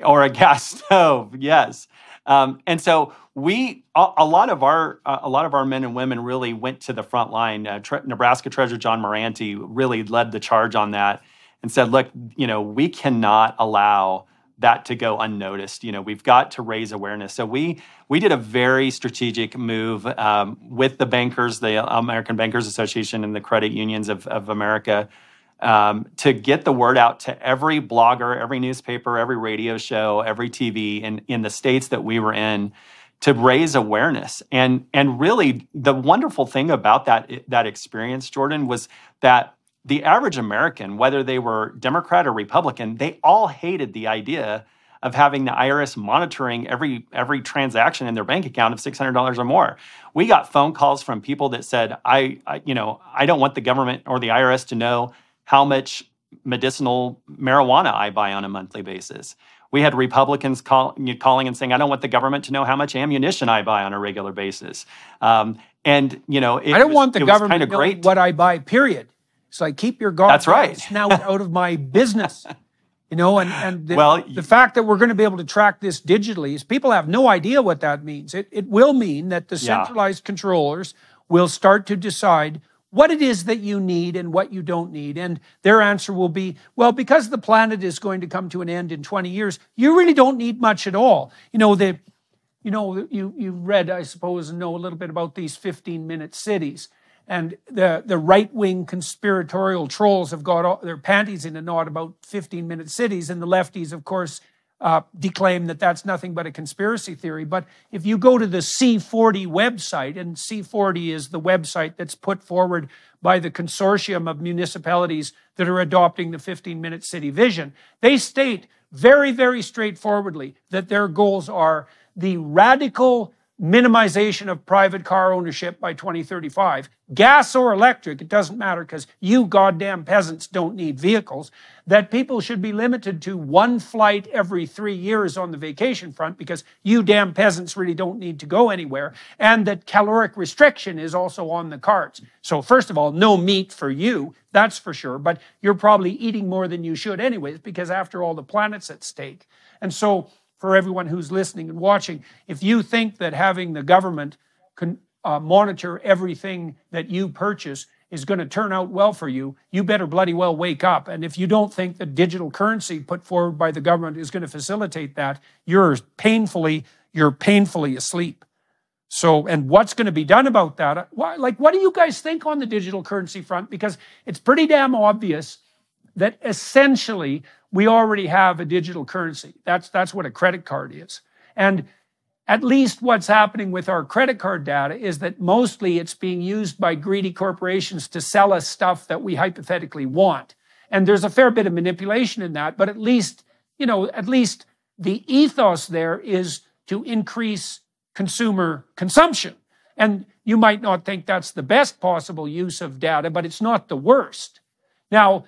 or a gas stove. Yes. Um, and so we a, a, lot of our a lot of our men and women really went to the front line. Uh, Tre- Nebraska Treasurer John Murante really led the charge on that and said, "Look, you know, we cannot allow that to go unnoticed. You know, we've got to raise awareness." So we we did a very strategic move um, with the bankers, the American Bankers Association, and the credit unions of, of America um, to get the word out to every blogger, every newspaper, every radio show, every TV in, in the states that we were in to raise awareness. And, and really, the wonderful thing about that, that experience, Jordan, was that the average American, whether they were Democrat or Republican, they all hated the idea of having the IRS monitoring every every transaction in their bank account of six hundred dollars or more. We got phone calls from people that said, I, I, you know, I don't want the government or the IRS to know how much medicinal marijuana I buy on a monthly basis. We had Republicans call, calling and saying, I don't want the government to know how much ammunition I buy on a regular basis. Um, and, you know, I don't was, want the government to know great. what I buy, period. So I keep your God That's right. now out of my business. You know, and, and the, well, the fact that we're going to be able to track this digitally is people have no idea what that means. It, it will mean that the centralized yeah. controllers will start to decide what it is that you need and what you don't need. And their answer will be, well, because the planet is going to come to an end in 20 years, you really don't need much at all. You know, the you know, you, you read, I suppose, and know a little bit about these 15 minute cities. And the, the right wing conspiratorial trolls have got all, their panties in a knot about 15 minute cities. And the lefties, of course, uh, declaim that that's nothing but a conspiracy theory. But if you go to the C40 website, and C40 is the website that's put forward by the consortium of municipalities that are adopting the 15 minute city vision, they state very, very straightforwardly that their goals are the radical minimization of private car ownership by 2035, gas or electric, it doesn't matter because you goddamn peasants don't need vehicles, that people should be limited to one flight every three years on the vacation front because you damn peasants really don't need to go anywhere, and that caloric restriction is also on the cards. So, first of all, no meat for you, that's for sure, but you're probably eating more than you should anyways because after all, the planet's at stake. And so, for everyone who's listening and watching. If you think that having the government con, uh, monitor everything that you purchase is going to turn out well for you, you better bloody well wake up. And if you don't think that digital currency put forward by the government is going to facilitate that, you're painfully, you're painfully asleep. So, and what's going to be done about that? Like, what do you guys think on the digital currency front? Because it's pretty damn obvious that essentially we already have a digital currency. That's, that's what a credit card is. And at least what's happening with our credit card data is that mostly it's being used by greedy corporations to sell us stuff that we hypothetically want. And there's a fair bit of manipulation in that, but at least, you know, at least the ethos there is to increase consumer consumption. And you might not think that's the best possible use of data, but it's not the worst. Now,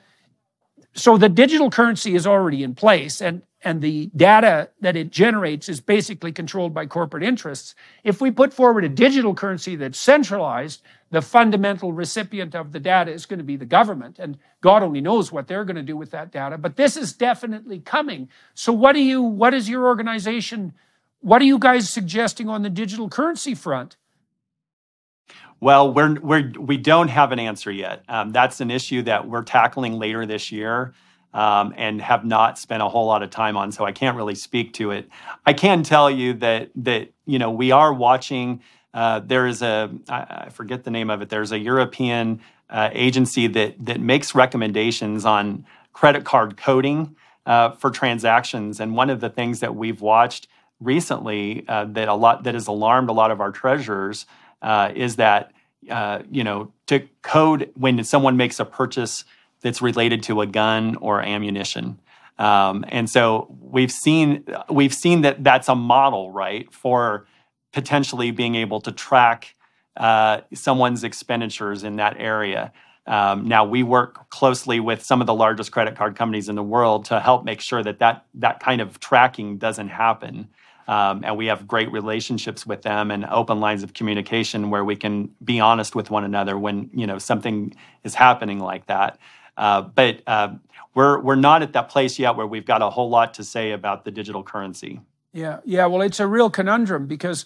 so the digital currency is already in place and and the data that it generates is basically controlled by corporate interests. If we put forward a digital currency that's centralized, the fundamental recipient of the data is going to be the government. And God only knows what they're going to do with that data. But this is definitely coming. So what do you, what is your organization, what are you guys suggesting on the digital currency front? Well, we're, we're, we don't have an answer yet. Um, that's an issue that we're tackling later this year um, and have not spent a whole lot of time on, so I can't really speak to it. I can tell you that that you know we are watching. Uh, there is a I, I forget the name of it. There's a European uh, agency that that makes recommendations on credit card coding uh, for transactions, and one of the things that we've watched recently uh, that a lot that has alarmed a lot of our treasurers uh, is that uh, you know to code when someone makes a purchase that's related to a gun or ammunition. Um, and so we've seen we've seen that that's a model, right, for potentially being able to track uh, someone's expenditures in that area. Um, now we work closely with some of the largest credit card companies in the world to help make sure that that that kind of tracking doesn't happen. Um, and we have great relationships with them and open lines of communication where we can be honest with one another when you know something is happening like that. Uh, but uh, we're we're not at that place yet where we've got a whole lot to say about the digital currency. Yeah, yeah. Well, it's a real conundrum because,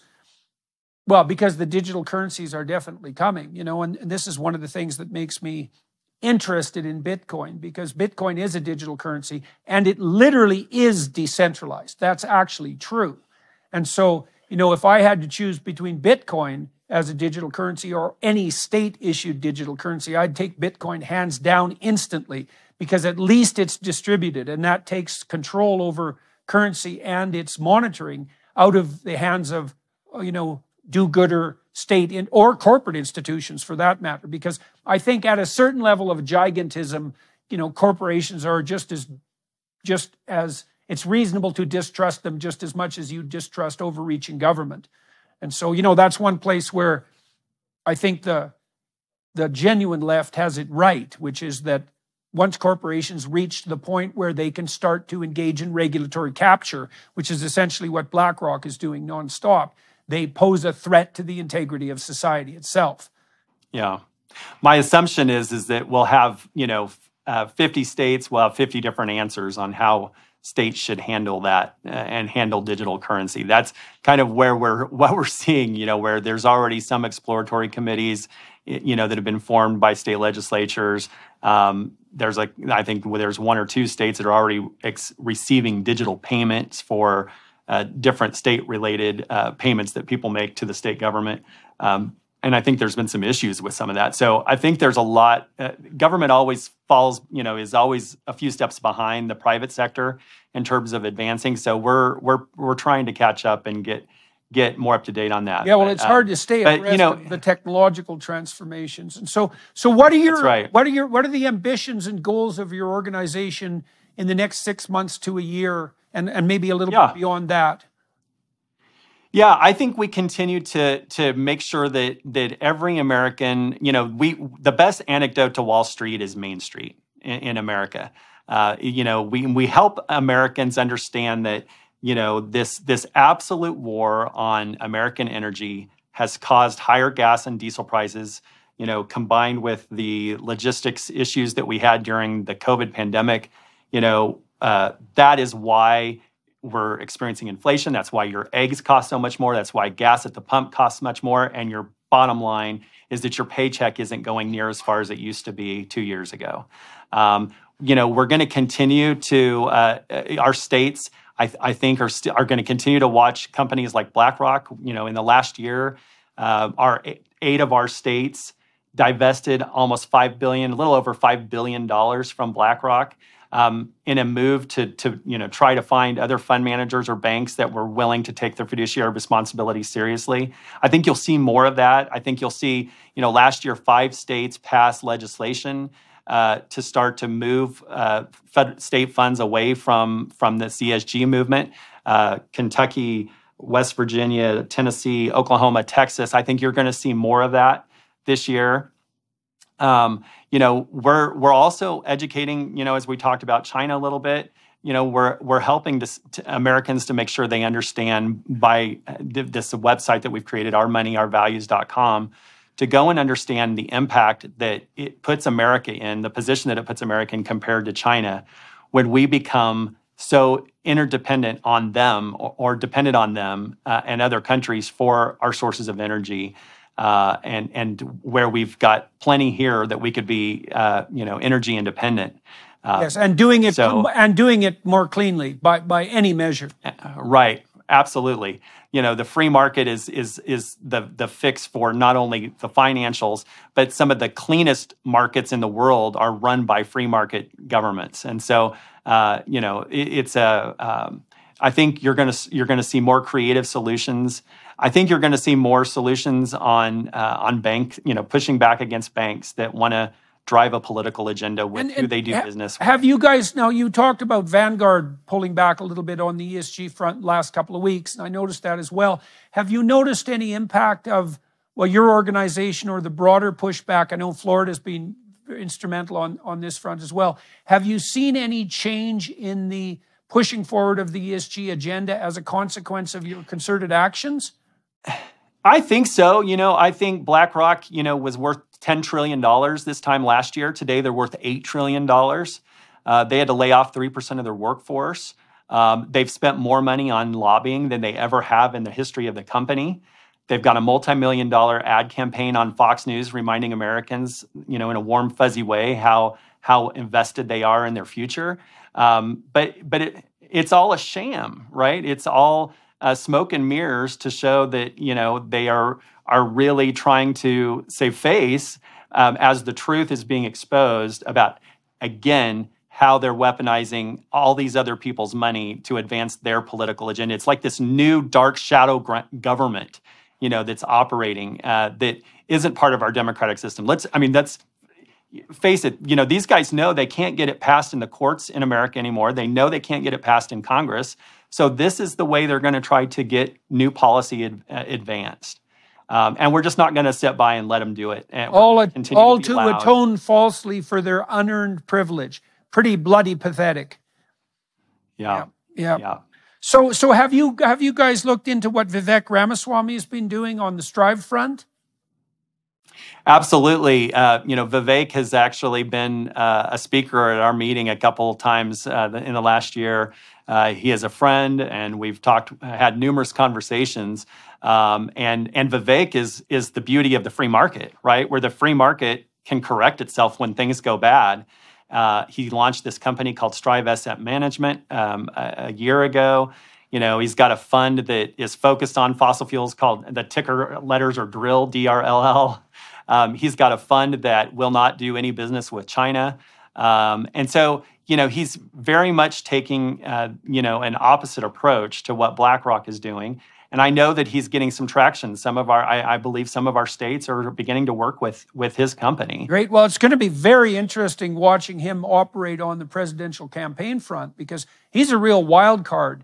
well, because the digital currencies are definitely coming. You know, and, and this is one of the things that makes me interested in Bitcoin because Bitcoin is a digital currency and it literally is decentralized. That's actually true. And so, you know, if I had to choose between Bitcoin as a digital currency or any state issued digital currency, I'd take Bitcoin hands down instantly because at least it's distributed and that takes control over currency and its monitoring out of the hands of, you know, do gooder state in, or corporate institutions for that matter. Because I think at a certain level of gigantism, you know, corporations are just as, just as it's reasonable to distrust them just as much as you distrust overreaching government. And so, you know, that's one place where I think the the genuine left has it right, which is that once corporations reach the point where they can start to engage in regulatory capture, which is essentially what BlackRock is doing nonstop, they pose a threat to the integrity of society itself. Yeah. My assumption is is that we'll have, you know, uh, 50 states will have 50 different answers on how states should handle that uh, and handle digital currency. That's kind of where we're what we're seeing, you know, where there's already some exploratory committees, you know, that have been formed by state legislatures. Um, there's like I think there's one or two states that are already ex- receiving digital payments for uh, different state-related uh, payments that people make to the state government. Um, and I think there's been some issues with some of that. So I think there's a lot. Uh, government always falls, you know, is always a few steps behind the private sector in terms of advancing. So we're we're we're trying to catch up and get get more up to date on that. Yeah, well, but, it's hard to stay abreast you know, of the technological transformations. And so, so what are your right. what are your what are the ambitions and goals of your organization in the next six months to a year, and and maybe a little yeah. bit beyond that? Yeah, I think we continue to to make sure that that every American, you know, we the best anecdote to Wall Street is Main Street in, in America. Uh, you know, we we help Americans understand that you know this this absolute war on American energy has caused higher gas and diesel prices. You know, combined with the logistics issues that we had during the COVID pandemic, you know, uh, that is why we're experiencing inflation. That's why your eggs cost so much more. That's why gas at the pump costs much more. And your bottom line is that your paycheck isn't going near as far as it used to be two years ago. Um, you know, we're going to continue to, uh, our states, I, I think, are, st- are going to continue to watch companies like BlackRock. You know, in the last year, uh, our eight of our states divested almost 5 billion, a little over $5 billion from BlackRock um, in a move to, to you know, try to find other fund managers or banks that were willing to take their fiduciary responsibility seriously. I think you'll see more of that. I think you'll see, you know, last year five states passed legislation uh, to start to move uh, fed, state funds away from from the ESG movement. Uh, Kentucky, West Virginia, Tennessee, Oklahoma, Texas. I think you're going to see more of that this year. Um, you know, we're we're also educating. You know, as we talked about China a little bit. You know, we're we're helping to, to Americans to make sure they understand by uh, this website that we've created, ourmoneyourvalues.com, to go and understand the impact that it puts America in, the position that it puts America in compared to China, when we become so interdependent on them or, or dependent on them uh, and other countries for our sources of energy uh, and and where we've got plenty here that we could be uh, you know energy independent. Uh, yes, and doing it so, and doing it more cleanly by by any measure. Uh, right, absolutely. You know, the free market is is is the the fix for not only the financials, but some of the cleanest markets in the world are run by free market governments, and so uh, you know it, it's a. Um, I think you're going to you're going to see more creative solutions. I think you're going to see more solutions on uh, on bank, you know, pushing back against banks that want to drive a political agenda with and, and who they do ha- business with. Have you guys now you talked about Vanguard pulling back a little bit on the ESG front last couple of weeks, and I noticed that as well. Have you noticed any impact of well your organization or the broader pushback? I know Florida's been instrumental on, on this front as well. Have you seen any change in the pushing forward of the ESG agenda as a consequence of your concerted actions? I think so. You know, I think BlackRock, you know, was worth $10 trillion this time last year. Today, they're worth $8 trillion. Uh, they had to lay off 3% of their workforce. Um, they've spent more money on lobbying than they ever have in the history of the company. They've got a multi-million dollar ad campaign on Fox News reminding Americans, you know, in a warm, fuzzy way, how how invested they are in their future. Um, but but it, it's all a sham, right? It's all uh, smoke and mirrors to show that you know they are are really trying to save face um, as the truth is being exposed about again how they're weaponizing all these other people's money to advance their political agenda. It's like this new dark shadow government, you know, that's operating uh, that isn't part of our democratic system. Let's, I mean, that's face it. You know, these guys know they can't get it passed in the courts in America anymore. They know they can't get it passed in Congress. So this is the way they're going to try to get new policy ad- uh, advanced. Um, and we're just not going to sit by and let them do it. all all to, to atone falsely for their unearned privilege. Pretty bloody pathetic. Yeah. yeah. Yeah. Yeah. So, so have you have you guys looked into what Vivek Ramaswamy has been doing on the Strive front? Absolutely. Uh, you know, Vivek has actually been uh, a speaker at our meeting a couple times uh, in the last year. Uh, he is a friend, and we've talked, had numerous conversations. Um, and and Vivek is is the beauty of the free market, right? Where the free market can correct itself when things go bad. Uh, he launched this company called Strive Asset Management um, a, a, year ago. You know, he's got a fund that is focused on fossil fuels called the ticker letters are drill, D R L L. Um, he's got a fund that will not do any business with China. Um, and so, you know, he's very much taking, uh, you know, an opposite approach to what BlackRock is doing. And I know that he's getting some traction. Some of our, I, I, believe, some of our states are beginning to work with with his company. Great. Well, it's going to be very interesting watching him operate on the presidential campaign front because he's a real wild card.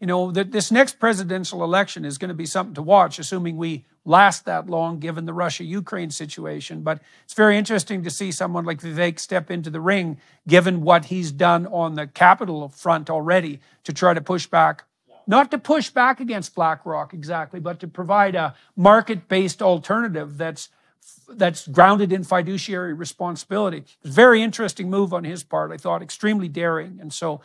You know, that this next presidential election is going to be something to watch, assuming we last that long given the Russia Ukraine situation. But it's very interesting to see someone like Vivek step into the ring, given what he's done on the capital front already to try to push back. Not to push back against BlackRock exactly, but to provide a market based alternative that's that's grounded in fiduciary responsibility. It's a very interesting move on his part. I thought extremely daring, and so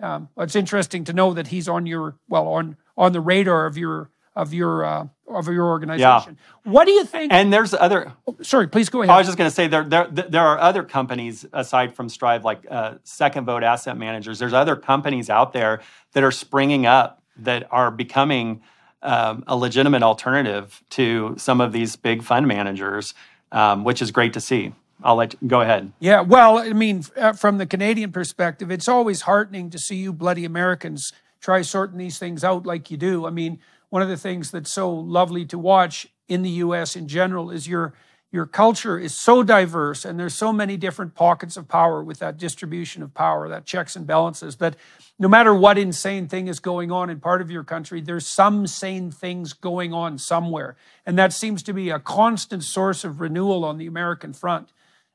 um, it's interesting to know that he's on your well on on the radar of your of your uh, of your organization. Yeah. What do you think? And there's other. Oh, sorry, please go ahead. I was just going to say there, there there are other companies aside from Strive, like uh, Second Vote Asset Managers. There's other companies out there that are springing up that are becoming um, a legitimate alternative to some of these big fund managers, um, which is great to see. I'll let you, go ahead. Yeah, well, I mean, uh, from the Canadian perspective, it's always heartening to see you bloody Americans try sorting these things out like you do. I mean, one of the things that's so lovely to watch in the US in general is your your culture is so diverse and there's so many different pockets of power with that distribution of power, that checks and balances, that no matter what insane thing is going on in part of your country, there's some sane things going on somewhere. And that seems to be a constant source of renewal on the American front.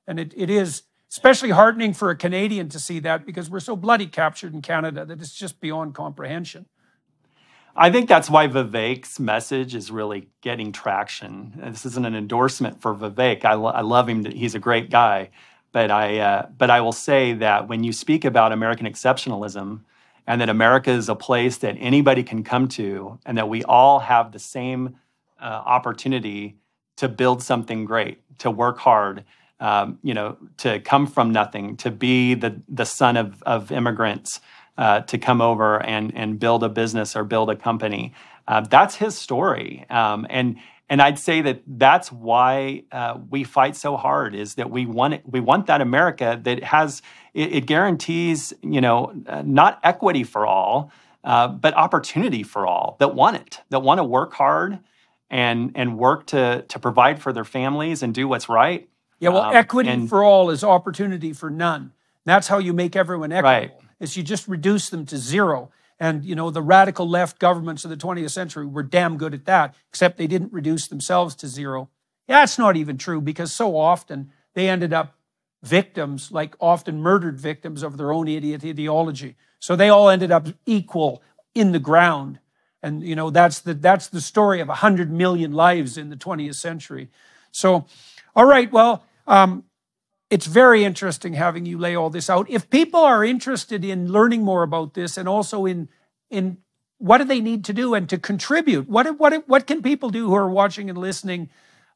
And it, it is especially heartening for a Canadian to see that because we're so bloody captured in Canada that it's just beyond comprehension. I think that's why Vivek's message is really getting traction. This isn't an endorsement for Vivek. I, lo- I love him; he's a great guy. But I, uh, but I will say that when you speak about American exceptionalism, and that America is a place that anybody can come to, and that we all have the same uh, opportunity to build something great, to work hard, um, you know, to come from nothing, to be the the son of of immigrants uh, to come over and and build a business or build a company. Uh, that's his story, um, and and I'd say that that's why uh, we fight so hard. Is that we want it, we want that America that has it, it guarantees you know uh, not equity for all, uh, but opportunity for all that want it, that want to work hard and and work to to provide for their families and do what's right. Yeah, well, um, equity and, for all is opportunity for none. That's how you make everyone equitable. Right is you just reduce them to zero. And you know the radical left governments of the 20th century were damn good at that, except they didn't reduce themselves to zero. Yeah, that's not even true because so often they ended up victims, like often murdered victims of their own idiot ideology. So they all ended up equal in the ground. And you know that's the that's the story of 100 million lives in the 20th century. So, all right, well, um, it's very interesting having you lay all this out. If people are interested in learning more about this and also in in what do they need to do and to contribute, what what what can people do who are watching and listening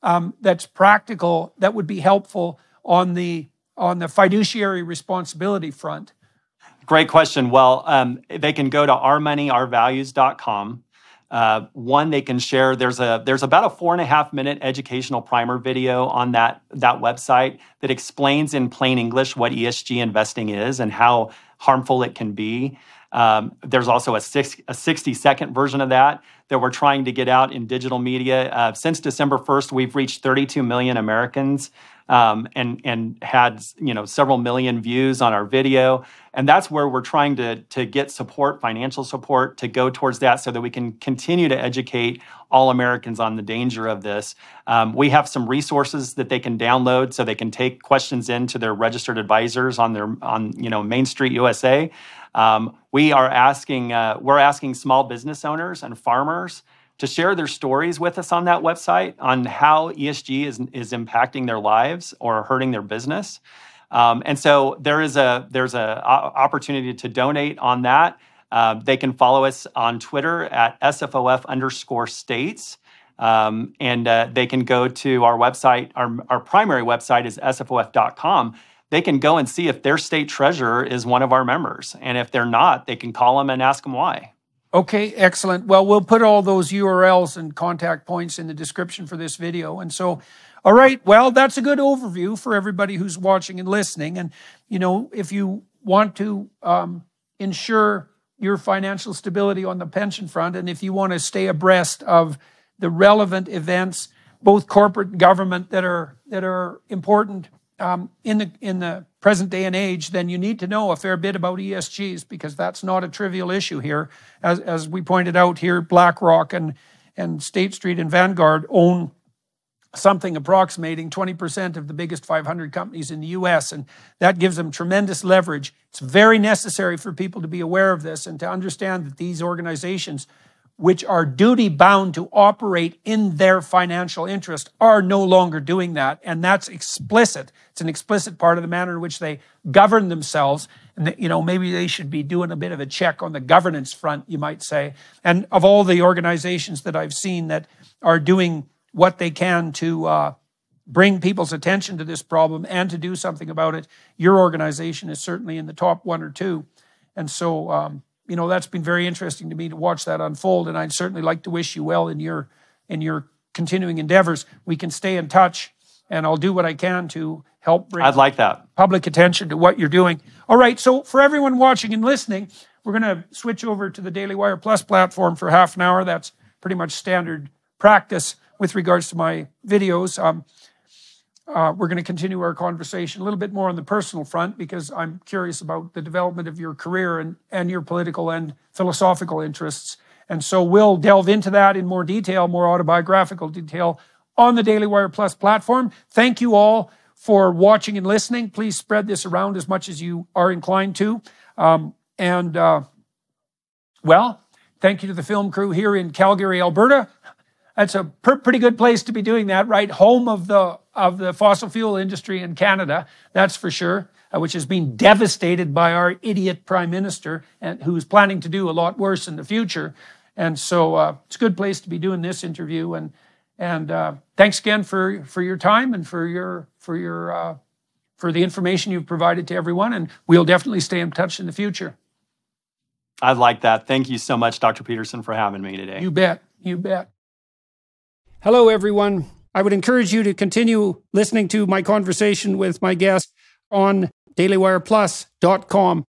um, that's practical that would be helpful on the on the fiduciary responsibility front? Great question. Well, um, they can go to ourmoneyourvalues.com uh, one they can share. There's a there's about a four and a half minute educational primer video on that that website that explains in plain English what ESG investing is and how harmful it can be. Um, there's also a, six, a 60 second version of that that we're trying to get out in digital media. Uh, since December 1st, we've reached 32 million Americans um, and and had you know several million views on our video, and that's where we're trying to to get support, financial support, to go towards that, so that we can continue to educate all Americans on the danger of this. Um, we have some resources that they can download, so they can take questions into their registered advisors on their on you know Main Street USA. Um, we are asking uh, we're asking small business owners and farmers to share their stories with us on that website on how ESG is, is impacting their lives or hurting their business. Um, and so there is a there's a opportunity to donate on that. Uh, they can follow us on Twitter at SFOF underscore states. Um, and uh, they can go to our website. Our, our primary website is sfof.com. They can go and see if their state treasurer is one of our members. And if they're not, they can call them and ask them why. Okay, excellent. Well, we'll put all those URLs and contact points in the description for this video. And so, all right, well, that's a good overview for everybody who's watching and listening. And, you know, if you want to um, ensure your financial stability on the pension front, and if you want to stay abreast of the relevant events, both corporate and government, that are that are important um, in the in the present day and age, then you need to know a fair bit about ESGs because that's not a trivial issue here. As as we pointed out here, BlackRock and and State Street and Vanguard own something approximating 20% of the biggest 500 companies in the US, and that gives them tremendous leverage. It's very necessary for people to be aware of this and to understand that these organizations which are duty bound to operate in their financial interest are no longer doing that. And that's explicit. It's an explicit part of the manner in which they govern themselves. And, you know, maybe they should be doing a bit of a check on the governance front, you might say. And of all the organizations that I've seen that are doing what they can to uh, bring people's attention to this problem and to do something about it, your organization is certainly in the top one or two. And so, um, you know that's been very interesting to me to watch that unfold and i'd certainly like to wish you well in your in your continuing endeavors. We can stay in touch and i'll do what i can to help bring i'd like that. public attention to what you're doing. All right so for everyone watching and listening we're going to switch over to the daily wire plus platform for half an hour. That's pretty much standard practice with regards to my videos. Um, uh, we're going to continue our conversation a little bit more on the personal front because I'm curious about the development of your career and, and your political and philosophical interests. And so we'll delve into that in more detail, more autobiographical detail on the Daily Wire Plus platform. Thank you all for watching and listening. Please spread this around as much as you are inclined to. Um, and, uh, well, thank you to the film crew here in Calgary, Alberta. That's a pretty good place to be doing that, right? Home of the of the fossil fuel industry in Canada, that's for sure, uh, which has been devastated by our idiot prime minister, and who's planning to do a lot worse in the future. And so uh, it's a good place to be doing this interview. And and uh, thanks again for for your time and for your for your uh, for the information you've provided to everyone. And we'll definitely stay in touch in the future. I like that. Thank you so much, Dr. Peterson, for having me today. You bet. You bet. Hello, everyone. I would encourage you to continue listening to my conversation with my guest on dailywireplus.com.